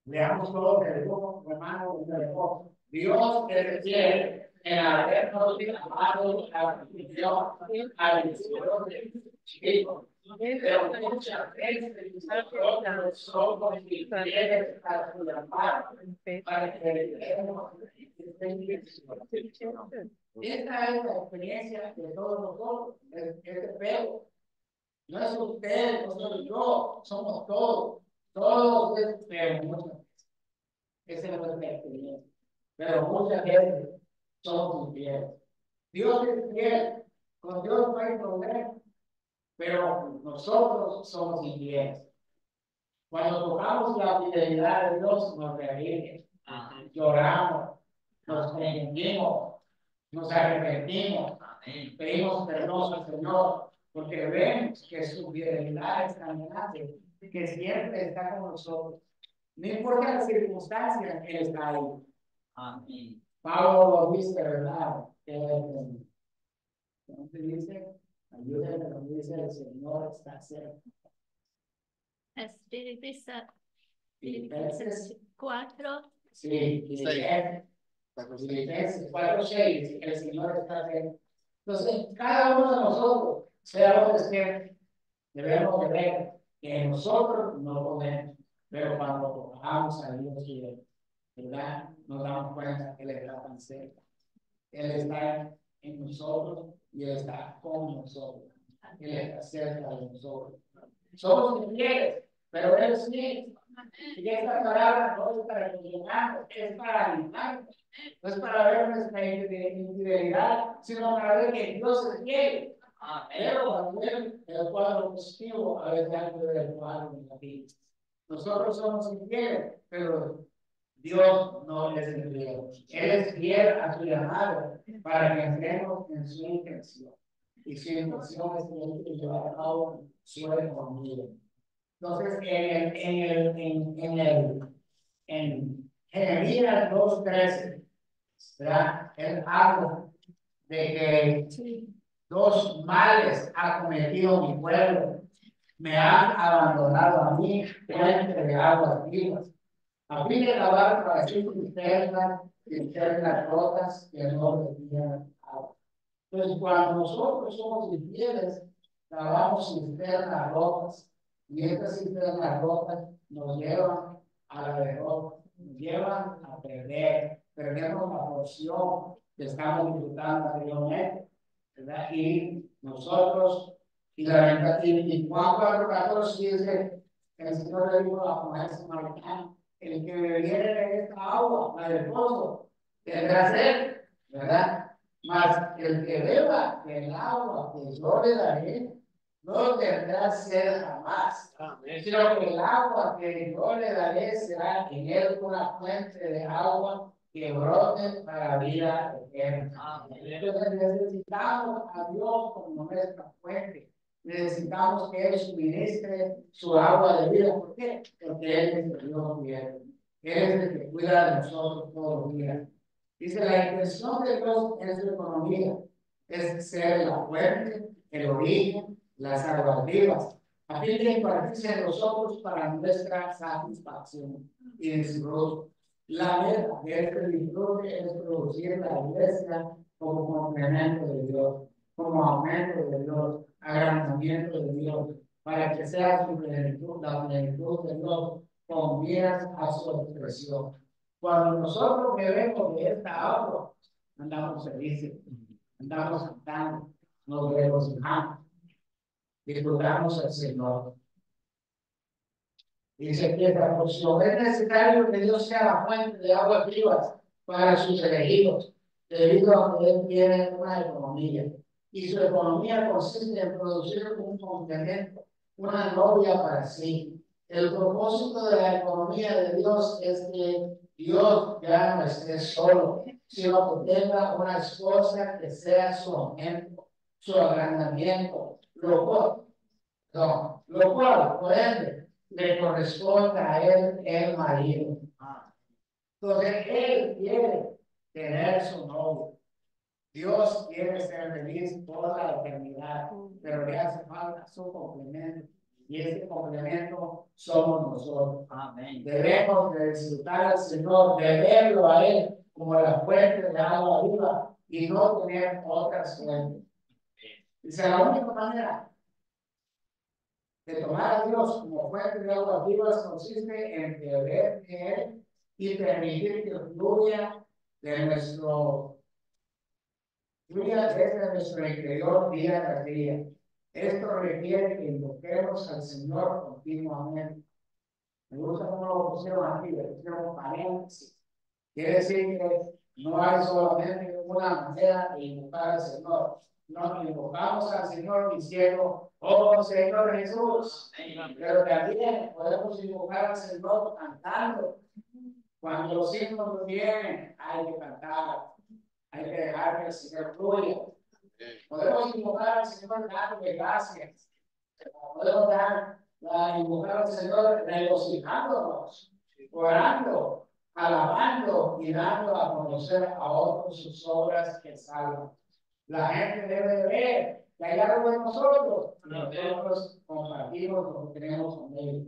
Leamos todo el grupo romano 1. Dios te refiere en habernos llamado a la al Señor de Cristo pero muchas veces nosotros somos infieles a su llamado para que esta es la experiencia de todos nosotros, este pelo. No es usted, no soy yo, somos todos. Todos es pero muchas veces. Esa es nuestra experiencia. Pero muchas veces somos infieles. Dios es fiel. Con Dios no hay problema. Pero nosotros somos infieles. Cuando tocamos la fidelidad de Dios, nos reímos, lloramos, nos arrepentimos, nos arrepentimos, pedimos perdón al Señor, porque vemos que su fidelidad es tan grande, que siempre está con nosotros. No importa las circunstancias, Él está ahí. Amén. Pablo lo dice, ¿verdad? ¿Cómo se dice? Ayúdame, como dice el Señor, está cerca. Es Filipenses 4. Sí, Filipenses 4, 6, el Señor está cerca. Entonces, cada uno de nosotros, sea donde esté, debemos de ver que nosotros no podemos, pero cuando tocamos a Dios, ¿verdad? Nos damos cuenta que Él está tan cerca. Él está en nosotros y Él está con nosotros. Él está cerca de nosotros. Somos infieles, pero Él es fiel. Y esta palabra no es para condenarnos, es para animarnos. No es para ver nuestra infidelidad, sino para ver que Dios es fiel. Pero ver el cuadro positivo, a veces hay que ver el cuadro negativo. Nosotros somos infieles, pero Dios no es infiel. Él es fiel a su llamado para que entremos en su intención. Y su intención es que llevar a cabo su economía. Entonces, en el, en el, en, en el, en Jeremías 2.13, ¿verdad? Él habla de que dos males ha cometido mi pueblo. Me han abandonado a mí, fuente de aguas vivas. A fin de lavar para sí cisternas, cisternas rotas que no tenían agua. Entonces, cuando nosotros somos infieles, lavamos cisternas rotas y estas cisternas rotas nos llevan a la derrota, nos llevan a perder, perdemos la porción que estamos disfrutando anteriormente, ¿verdad? Y nosotros, y la y, y Juan 4.14 dice, el Señor le dijo a Juan Samaritano, el que bebiere de esta agua, la del pozo, tendrá sed, ¿verdad? Mas el que beba del agua que yo le daré, no tendrá sed jamás, Amén. sino que el agua que yo le daré será en él una fuente de agua que brote para vida eterna. Entonces necesitamos a Dios como nuestra fuente. Necesitamos que Él suministre su agua de vida. ¿Por qué? Porque Él es el Dios fiel. Él es el que cuida de nosotros todos los días. Dice, la intención de Dios en su economía es ser la fuente, el origen, las aguas vivas, a fin de impartirse en nosotros para nuestra satisfacción y disfrute. La meta de este disfrute es producir la iglesia como complemento de Dios, como aumento de Dios, agrandamiento de Dios, para que sea su plenitud, la plenitud de Dios con miras a su expresión. Cuando nosotros bebemos de esta agua, andamos felices, andamos cantando, nos regocijamos, disfrutamos al Señor. Dice que esta porción es necesario que Dios sea la fuente de aguas vivas para sus elegidos, debido a que Él tiene una economía. Y su economía consiste en producir un complemento, una novia para sí. El propósito de la economía de Dios es que Dios ya no esté solo, sino que tenga una esposa que sea su aumento, su agrandamiento, lo cual, no, lo cual, por ende, le corresponde a él el marido. Entonces, él quiere tener su novio. Dios quiere ser feliz toda la eternidad, pero le hace falta su complemento. Y ese complemento somos nosotros. Amén. Debemos de disfrutar al Señor, de verlo a Él como la fuente de agua viva y no tener otras fuentes. Dice, la única manera de tomar a Dios como fuente de aguas vivas consiste en beber de Él y permitir que fluya de nuestro fluya desde nuestro interior día tras día. Esto requiere que invoquemos al Señor continuamente. Me gusta cómo lo pusieron aquí, le pusieron paréntesis. Quiere decir que no hay solamente una manera de invocar al Señor. No invocamos al Señor diciendo, oh Señor Jesús. Pero también podemos invocar al Señor cantando. Cuando los himnos no vienen, hay que cantar. Hay que dejar que el Señor fluya. Podemos invocar al Señor dándole gracias. Podemos dar, la, invocar al Señor regocijándonos, orando, alabando y dando a conocer a otros sus obras que salvan. La gente debe de ver que hay algo en nosotros. Nosotros compartimos lo que tenemos con ellos.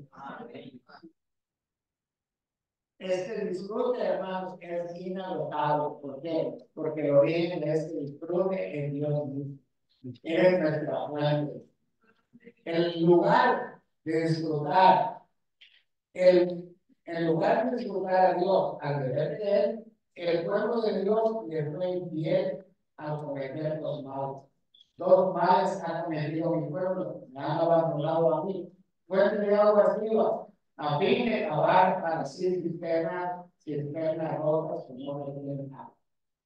Este disfrute, hermanos, es inagotable. ¿Por qué? Porque el origen de este disfrute es Dios mismo. Es nuestra fuente. El lugar de disfrutar, el, el lugar de disfrutar a Dios, al beber de Él, el pueblo de Dios le fue infiel al cometer los males. Dos males han cometido mi pueblo, me han abandonado a mí. Fuente de aguas vivas, a fin de acabar para sí cisternas, cisternas rotas que no tienen agua.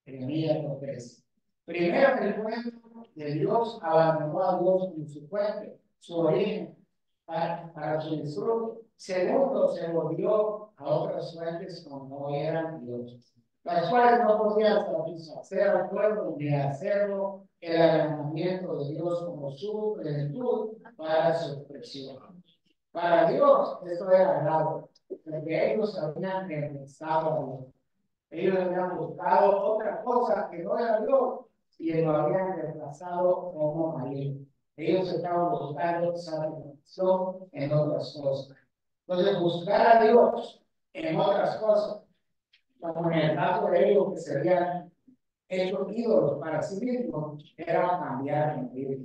Jeremías 3. Primero el pueblo de Dios abandonó a Dios como su fuente, su origen, para, para su disfrute. Segundo, se volvió a otras fuentes como no eran Dios, las cuales no podían satisfacer al pueblo ni hacerlo el agradamiento de Dios como su plenitud para su expresión. Para Dios esto era agrado, porque ellos habían regresado a Dios. Ellos habían buscado otra cosa que no era Dios y lo habían reemplazado como marido. Ellos estaban buscando satisfacción en otras cosas. Entonces, buscar a Dios en otras cosas, como en el caso de ellos que se habían hecho ídolos para sí mismos, era cambiar en vida.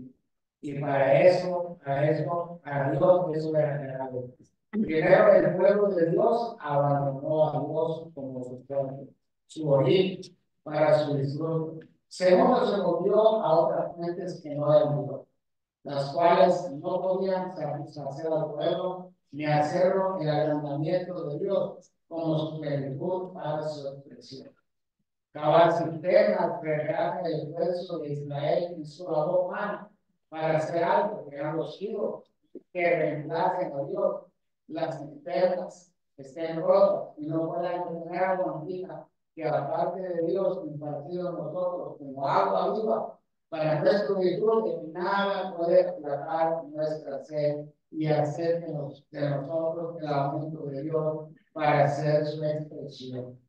Y para eso, para eso, para Dios, eso era negado. Primero, el pueblo de Dios abandonó a Dios como su fuente, su origen, para su disfrute. Segundo, se volvió a otras fuentes que no eran Dios, las cuales no podían satisfacer al pueblo ni hacerlo el agrandamiento de Dios como su plenitud para su expresión. Cabal cisternas regala el esfuerzo de Israel en su labor humana para hacer algo, que eran los hijos que reemplacen a Dios. Las cisternas estén rotas y no puedan tener agua viva que aparte de Dios impartido nosotros como agua viva para nuestro disfrute, nada puede aplacar nuestra sed y hacer de, nosotros el aumento de Dios para hacer su expresión.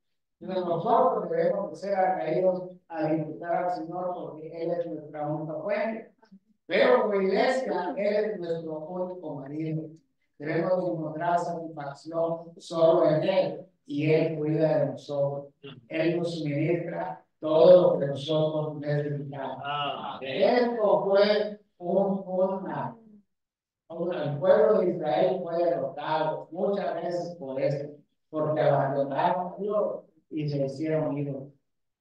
Nosotros debemos ser atraídos a disfrutar al Señor porque Él es nuestra única fuente. Pero como iglesia, Él es nuestro único marido. Debemos encontrar satisfacción solo en Él y Él cuida de nosotros. Él nos suministra todo lo que nosotros necesitamos. Esto fue un, una, el pueblo de Israel fue derrotado muchas veces por eso, porque abandonaron a Dios y se hicieron ídolos.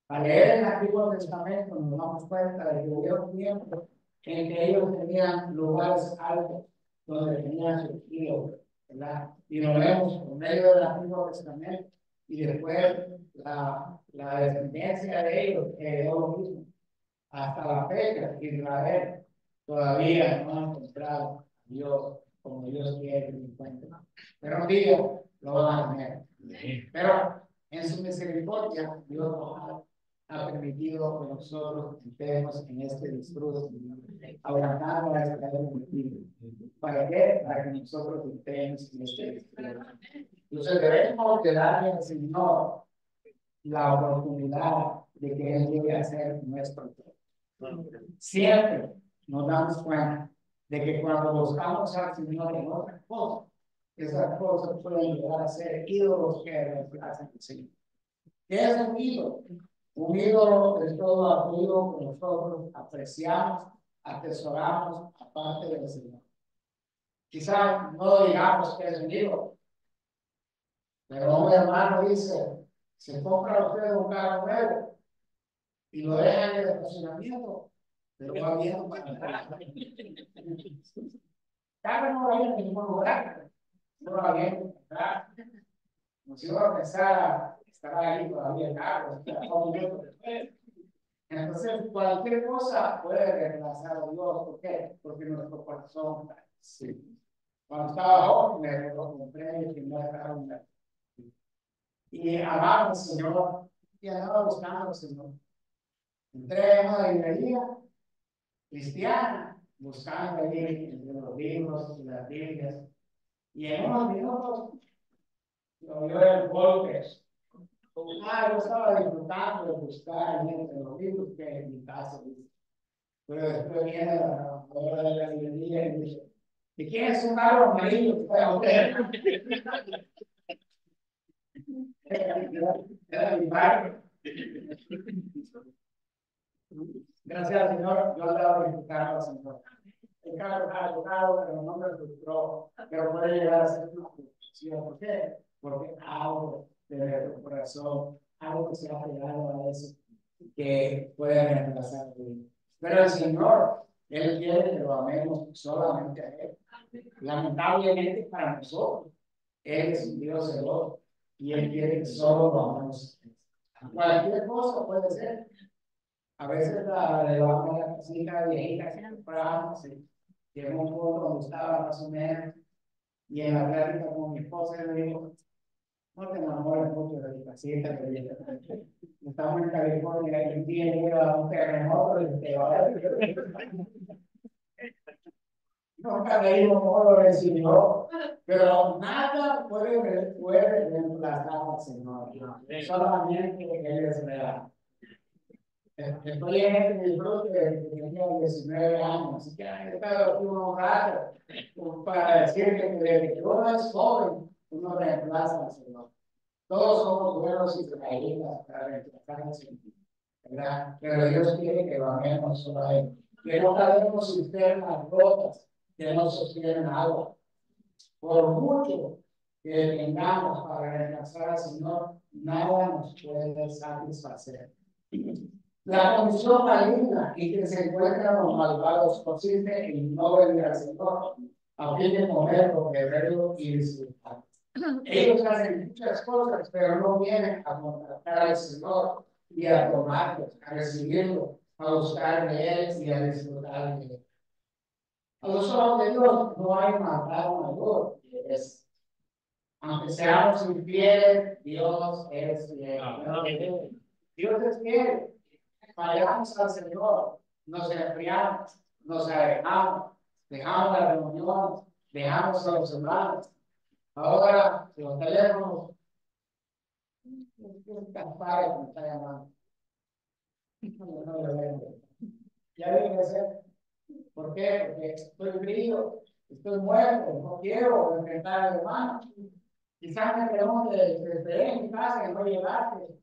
Al leer el Antiguo Testamento nos damos cuenta de que hubo un tiempo en que ellos tenían lugares altos donde tenían sus ídolos, ¿verdad? Y lo vemos por medio del Antiguo Testamento y después la, la descendencia de ellos heredó lo mismo. Hasta la fecha, Israel todavía no ha encontrado a Dios como Dios quiere que lo encuentre. Pero un día lo van a tener. Pero en su misericordia, Dios nos ha, permitido que nosotros estemos en este disfrute, abrazando a este motivo. ¿Para qué? Para que nosotros estemos en este disfrute. Entonces debemos de darle al Señor la oportunidad de que Él llegue a ser nuestro Siempre nos damos cuenta de que cuando buscamos al Señor en otra cosa, esas cosas pueden llegar a ser ídolos que reemplazan al Señor. ¿Qué es un ídolo? Un ídolo es todo aquello que nosotros apreciamos, atesoramos, aparte del Señor. Quizás no digamos que es un ídolo, pero un hermano dice, se compra usted un carro nuevo y lo deja en el estacionamiento, pero va viendo para atrás. Carro no va a ir a ningún lugar, no va bien atrás. Como si uno pensara, estará ahí todavía carro, Entonces, cualquier cosa puede reemplazar a Dios. ¿Por qué? Porque nuestro corazón, sí. Cuando estaba joven, me lo compré el primer carro y amaba al Señor y andaba buscando al Señor. Entré en una librería cristiana, buscando allí entre los libros y las Biblias. Y en unos minutos lo vio el golpe. Ah, yo estaba disfrutando de buscar entre los libros que en mi casa. Pero después viene la hora de la librería y dice, ¿y quién es un árbol amarillo? [laughs] Gracias al Señor, yo andaba disfrutando Señor. El carro ha tocado, pero no me frustró, pero puede llegar a ser una frustración. ¿Por qué? Porque algo de nuestro corazón, algo que se ha pegado a eso, que puede reemplazar Pero el Señor, Él quiere que lo amemos solamente a Él. Lamentablemente para nosotros, Él es un Dios celoso y Él quiere que solo lo amemos. Cualquier cosa puede ser. A veces la llevamos a la casita viejita y llegó un poco donde estaba más o menos. Y en la plática con mi esposa le digo, no te enamores mucho de mi casita, que ya estamos en California y un día llega un terremoto y te va a Nunca dijo cómo lo recibió, pero nada puede, puede reemplazar al Señor. Solamente Él es real. Estoy en este disfrute de que tenía 19 años, he estado aquí un rato para decirte que desde que uno es joven, uno reemplaza al Señor. Todos somos buenos israelitas para reemplazar al Señor, ¿verdad? Pero Dios quiere que vayamos solo a Él. Que no cabemos cisternas rotas que no sostienen agua. Por mucho que tengamos para reemplazar al Señor, nada nos puede satisfacer. La condición maligna y que se encuentran los malvados consiste en no venir al Señor a fin de comer lo verlo y disfrutar. Ellos hacen muchas cosas, pero no vienen a contactar al Señor y a tomarlos, a recibirlo, a buscar de Él y a disfrutar de Él. A los ojos de Dios no hay maldad mayor que es. Aunque seamos infieles, Dios es fiel. Dios es fiel fallamos al Señor, nos enfriamos, nos alejamos, dejamos la reunión, dejamos a los hermanos. Ahora, los teléfonos, que me está llamando. Ya debe ser. ¿Por qué? Porque estoy frío, estoy muerto, no quiero enfrentar al hermano. Quizás me pregunte, te esperé en casa que no llegaste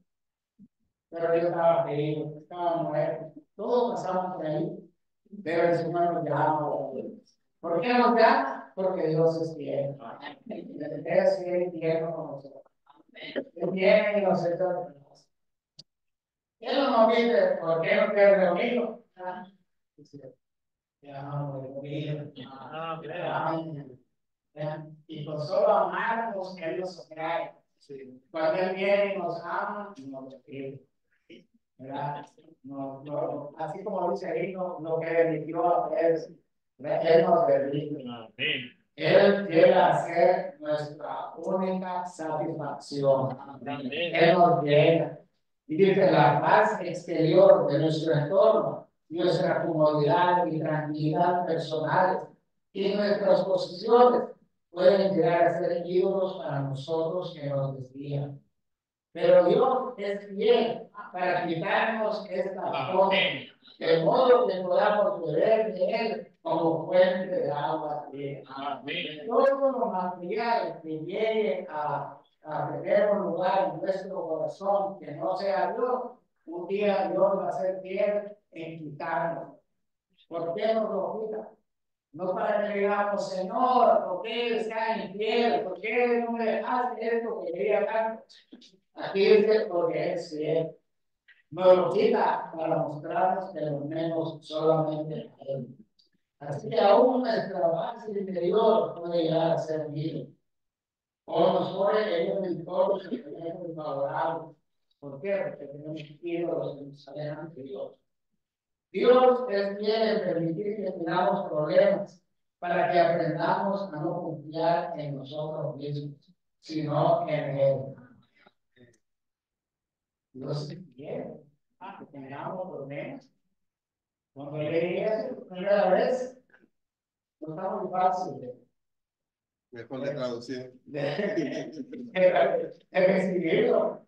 pero yo estaba feliz, estaba muerto, todos pasamos por ahí, pero el Señor nos llama. ¿Por qué nos llama? Porque Dios es fiel. Es fiel y fiel con nosotros. Él viene y nos echa Él no nos dice, ¿por qué no quieres reunido? Y con solo amarnos, Él nos trae. Cuando Él viene y nos ama, nos despide. ¿verdad? No, no, así como dice ahí, no, no permitió a él, él nos permite. Él quiere hacer nuestra única satisfacción. Él nos llena. Y dice, la paz exterior de nuestro entorno, nuestra comodidad y tranquilidad personales y nuestras posiciones pueden llegar a ser ídolos para nosotros que nos desvían. Pero Dios es fiel para quitarnos esta cosa, de modo que podamos beber de Él como fuente de agua. Todos los materiales que lleguen a, a tener un lugar en nuestro corazón que no sea Dios, un día Dios va a ser fiel en quitarnos. ¿Por qué nos lo quita? No para que digamos, Señor, ¿por qué está infiel? ¿Por qué no me dejaste esto que quería tanto? Aquí dice porque es fiel. Nos lo quita para mostrarnos que lo menos solamente a Él. Así que aún nuestra base interior puede llegar a ser bien. O nos pone en un entorno que tenemos favorable. ¿Por qué? Porque tenemos ídolos que nos alejan de Dios. Dios es bien en permitir que tengamos problemas para que aprendamos a no confiar en nosotros mismos, sino en Él. Dios quiere ah, que tengamos problemas. Cuando leí eso por primera vez, no está muy fácil Mejor de traducir. [laughs] De, recibirlo,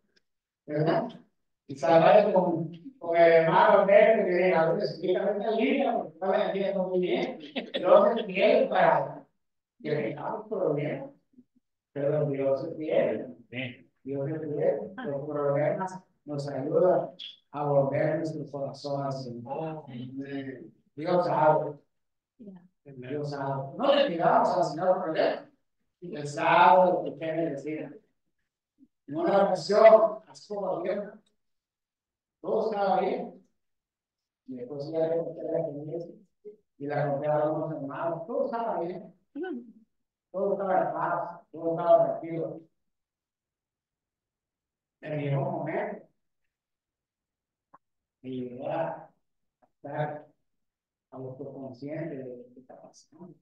¿verdad? Y saber con, con el hermano que diga, explícame esta línea, porque no la entiendo muy bien. Dios es fiel para que tengamos problemas, pero Dios es fiel. Dios es fiel. Los problemas nos ayuda a volver nuestro corazón al Señor. Dios sabe. Dios sabe. No le pidamos al Señor problema. Él sabe lo que quiere decir. En una ocasión, así como bien, todo estaba bien. Y después ya le conté la iglesia y la conté a los hermanos. Todo estaba bien. Todo estaba en paz. Todo estaba tranquilo. Pero llegó un momento ayudar a estar autoconsciente de lo que está pasando.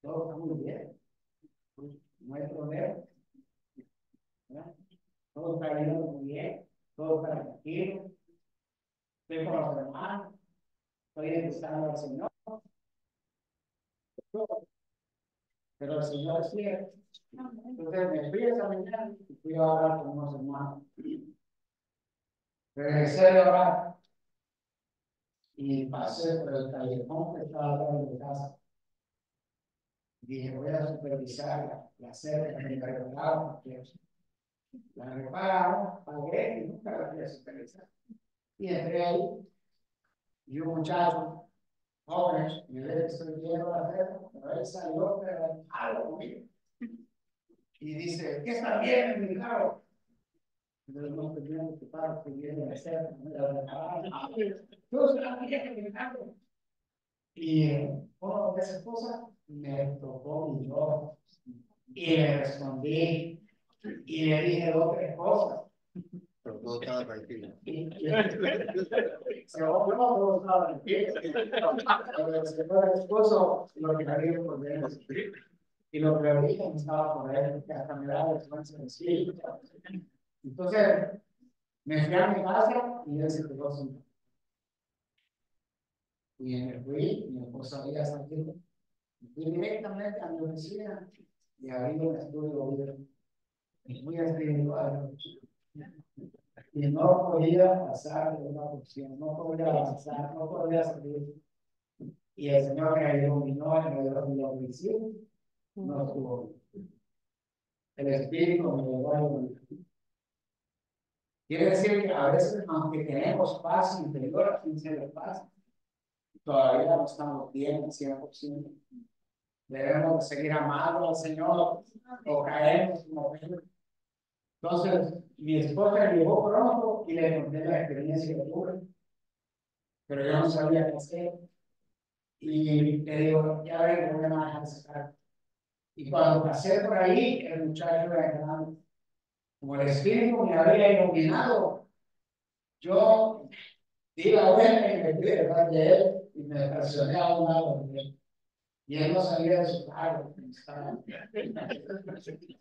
Todo está muy bien. No hay problema. ¿verdad? Todo está yendo muy bien. Todo está tranquilo. Estoy con los hermanos. Estoy empezando al Señor. Pero el Señor es fiel. Entonces me fui esa mañana y fui a hablar con unos hermanos. Regresé de orar y pasé por el callejón que estaba atrás de mi casa. Dije, voy a supervisar la, sede que me regalaron, la repararon, pagué y nunca la fui a supervisar. Y entré ahí y un muchacho, jóvenes, me ve que estoy viendo la sede, pero él salió, pero algo conmigo. Y dice, ¿qué está bien en mi carro? Entonces no estoy viendo que para estoy viendo la no me la repararon. Está bien en mi carro. Y eh, uno de esas cosas me tocó mi voz y le respondí y le dije dos tres cosas. Pero todo estaba tranquilo. Se va todo estaba tranquilo. Pero el señor esposo lo que había por dentro. Y lo que me estaba por él, que hasta me daba vergüenza decir. Entonces, me fui a mi casa y él se quedó sin y me fui, mi esposa había salido, me fui directamente a mi oficina y abrí un estudio bien, muy espiritual. Y no podía pasar de una opción, no podía avanzar, no podía salir. Y el Señor me iluminó medio de la oficina, no estuvo. El Espíritu me llevó a Quiere decir que a veces, aunque tenemos paz interior, sincera paz, todavía no estamos bien al 100%. Debemos de seguir amando al Señor o caemos como Entonces, mi esposa llegó pronto y le conté la experiencia que tuve, pero yo no sabía qué hacer. Y le digo, ya vengo, voy a manejar sacar. Y cuando pasé por ahí, el muchacho era grande. Como el Espíritu me había iluminado, yo di la vuelta y me fui de él y me presioné a un lado de él. Y él no sabía de su. [laughs]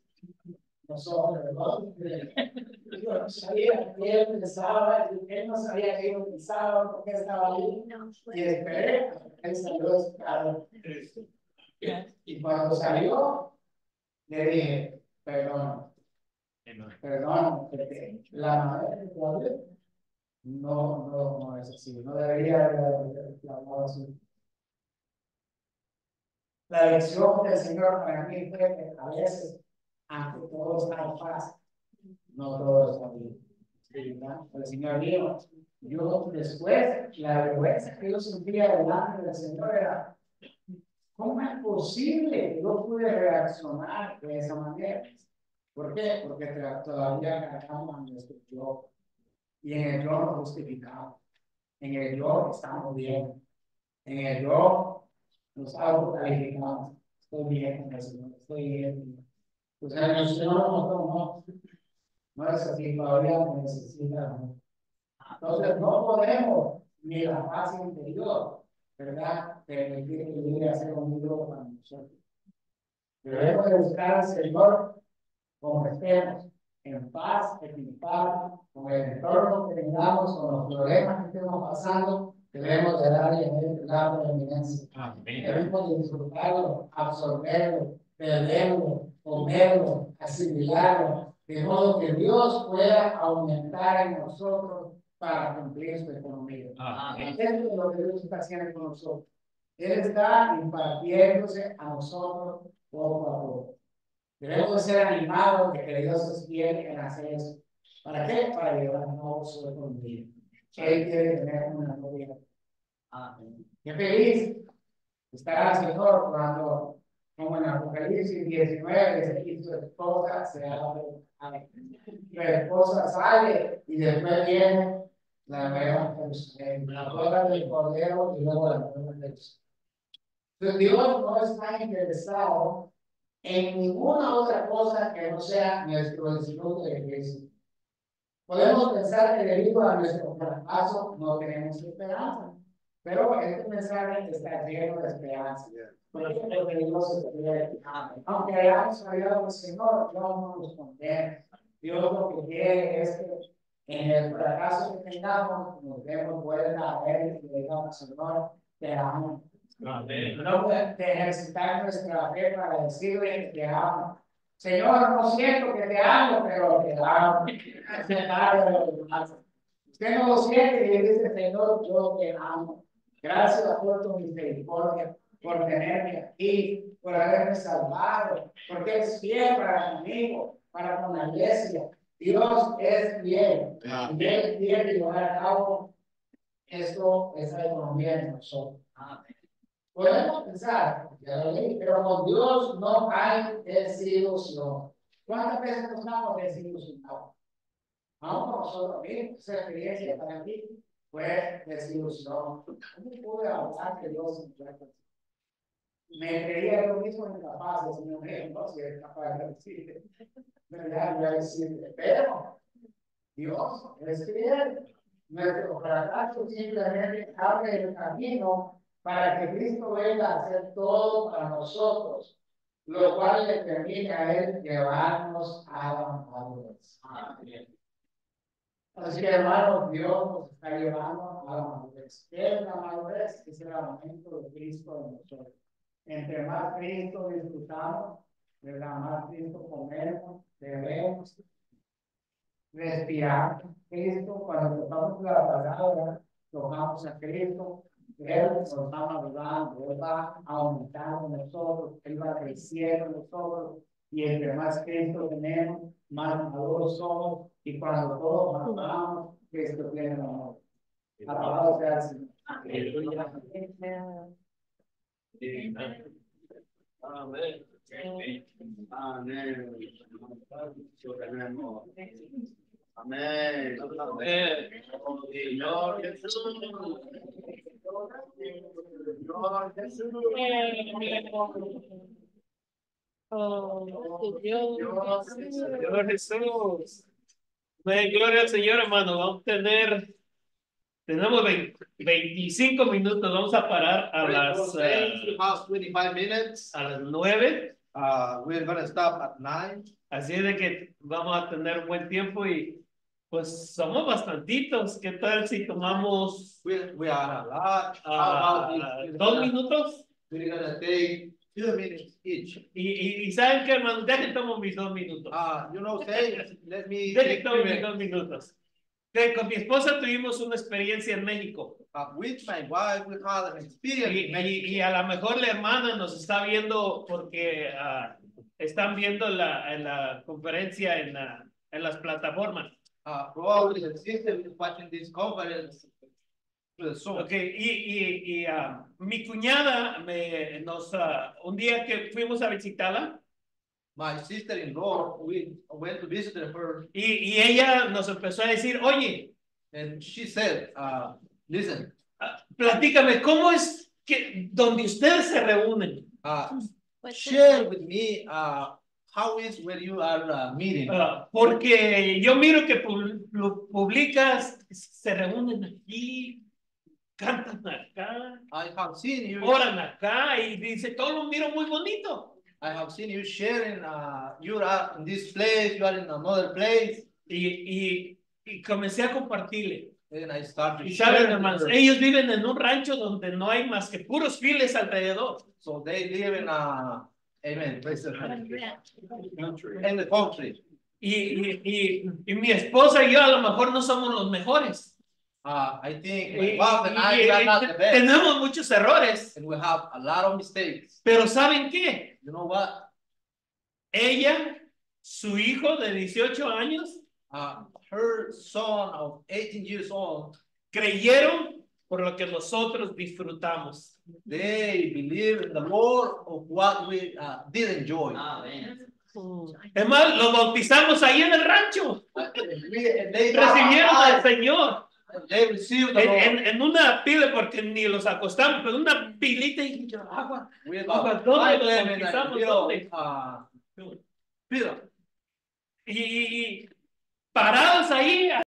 Los ojos de Yo no sabía que él pensaba, él no sabía que yo pensaba, por qué estaba ahí. Y esperé él salió de su cargo. Y cuando salió, le dije, perdón. Perdón, porque la que tú hables no, no, no es así. No debería haber hablado así. La lección del Señor para mí fue que a veces, aunque todo está fácil, no todo está bien. ¿verdad? El Señor vino. Yo después, la vergüenza que yo sentía delante del Señor era, ¿cómo es posible que yo pude reaccionar de esa manera? ¿Por qué? Porque todavía cargamos a nuestro yo. Y en el nos justificamos. En el yo estamos bien. En el yo nos autocalificamos. Estoy bien con el Señor, estoy bien. Pues en el Señor no, no, no es así, todavía necesita. Entonces no podemos ni la paz interior, ¿verdad? Permitir que llegue a ser un libro para nosotros. Debemos de buscar al Señor como estemos, en paz, equilibrado, con el entorno que tengamos, con los problemas que estemos pasando, debemos de darle el grado de evidencia. Debemos de disfrutarlo, absorberlo, perderlo, comerlo, asimilarlo, de modo que Dios pueda aumentar en nosotros para cumplir su economía. Esto es lo que Dios está haciendo con nosotros. Él está impartiéndose a nosotros poco a poco. Debemos ser animados de que Dios es fiel en hacer eso. ¿Para qué? Para llevar nuevo su economía. Él quiere tener una novia. Qué feliz estará el Señor cuando, como en Apocalipsis 19, y su esposa se abre. La esposa sale y después viene la nueva Jerusalén, la boda del Cordero y luego la nueva Jerusalén. Entonces Dios no está interesado en ninguna otra cosa que no sea nuestro disfrute de Cristo. Podemos pensar que debido a nuestro fracaso no tenemos esperanza, pero este mensaje está lleno de esperanza. Porque lo que Dios quiere. Aunque hayamos fallado al Señor, Dios no nos condena. Dios lo que quiere es que en el fracaso que tengamos, nos demos vuelta a Él y le digamos, Señor, te amo. Amén. No de ejercitar nuestra fe para decirle que te amo. Señor, no siento que te amo, pero te amo. Usted no lo siente y dice, Señor, yo te amo. Gracias por tu misericordia, por tenerme aquí, por haberme salvado, porque eres fiel para conmigo, para con la iglesia. Dios es fiel. Y Él quiere llevar a cabo esto, esa economía en nosotros. Podemos pensar, ya lo leí, pero con Dios no hay desilusión. ¿Cuántas veces nos estamos desilusionados? Aún nosotros mismos, esa experiencia para mí fue desilusión. ¿Cómo pude hablar que Dios me creía yo mismo incapaz, el Señor mío, no si es capaz de decirte. ¿Verdad? Voy a pero Dios es fiel. Nuestro fracaso simplemente abre el camino para que Cristo venga a hacer todo para nosotros, lo cual le permite a Él llevarnos a la madurez. Así que, hermanos, Dios nos está llevando a la madurez. ¿Qué es la madurez? Es el aumento de Cristo en nosotros. Entre más Cristo disfrutamos, ¿verdad? Más Cristo comemos, bebemos, respiramos. Cristo, cuando tocamos la palabra, tocamos a Cristo, él nos va madurando, Él va nosotros, Él va creciendo en nosotros, y entre más Cristo tenemos, más maduros somos, y cuando todos maduramos, Cristo tiene amor. El. Amén. Amén. Amén. Amén. Señor Jesús. Señor Jesús. Oh, Dios. Señor Jesús. Amén. Gloria al Señor, hermano. Vamos a tener, tenemos 20 25 minutos. Vamos a parar a las, We have 25 minutes. a las 9. Uh, we're gonna stop at nine. Así de que vamos a tener un buen tiempo y pues somos bastantitos. ¿Qué tal si tomamos We, we are a lot. Ah, about if- dos minutos? We're gonna take two minutes each. Y, y, y saben que hermano, dejen tomo mis dos minutos. Uh, you know, say, let me Dejen tomo mis dos minutos. Con mi esposa tuvimos una experiencia en México. Uh, with my wife, we had an Y, experience. y, Mexico. y a lo mejor la hermana nos está viendo porque ah, están viendo la, en la conferencia en, la, en las plataformas. Uh, probably the sister is watching this conference. Ok, y, y, y ah, mi cuñada me, nos, ah, un día que fuimos a visitarla My sister-in-law, we went to visit her y, y ella nos empezó a decir, oye, and she said, uh, listen, ah, platícame, ¿cómo es que donde ustedes se reúnen? uh, Pues, share with me, uh, how is where you are uh, meeting? Ah, porque yo miro que publicas, se reúnen aquí, cantan acá, I have seen you, oran acá y dice, todo lo miro muy bonito. I have seen you sharing, uh, you are in this place, you are in another place, Y, y, y comencé a compartirle. and I started Y saben, hermanos, ellos viven en un rancho donde no hay más que puros files alrededor. So they live in a, amen, praise the Lord. In the country. Y, y, y, y mi esposa y yo a lo mejor no somos los mejores. Uh, I think Y- and I y not the best, tenemos muchos errores, and we have a lot of mistakes. pero ¿saben qué? You know what? Ella, su hijo de 18 años, Uh, her son of 18 years old, creyeron por lo que nosotros disfrutamos. They believe in the Lord of what we uh, did enjoy. Es más, los bautizamos ahí en el rancho. Recibieron al Señor they received the en, en, en una pila, porque ni los acostamos, pero una pilita y agua. ¿dónde los bautizamos? uh, pillar. Y, y, y, parados ahí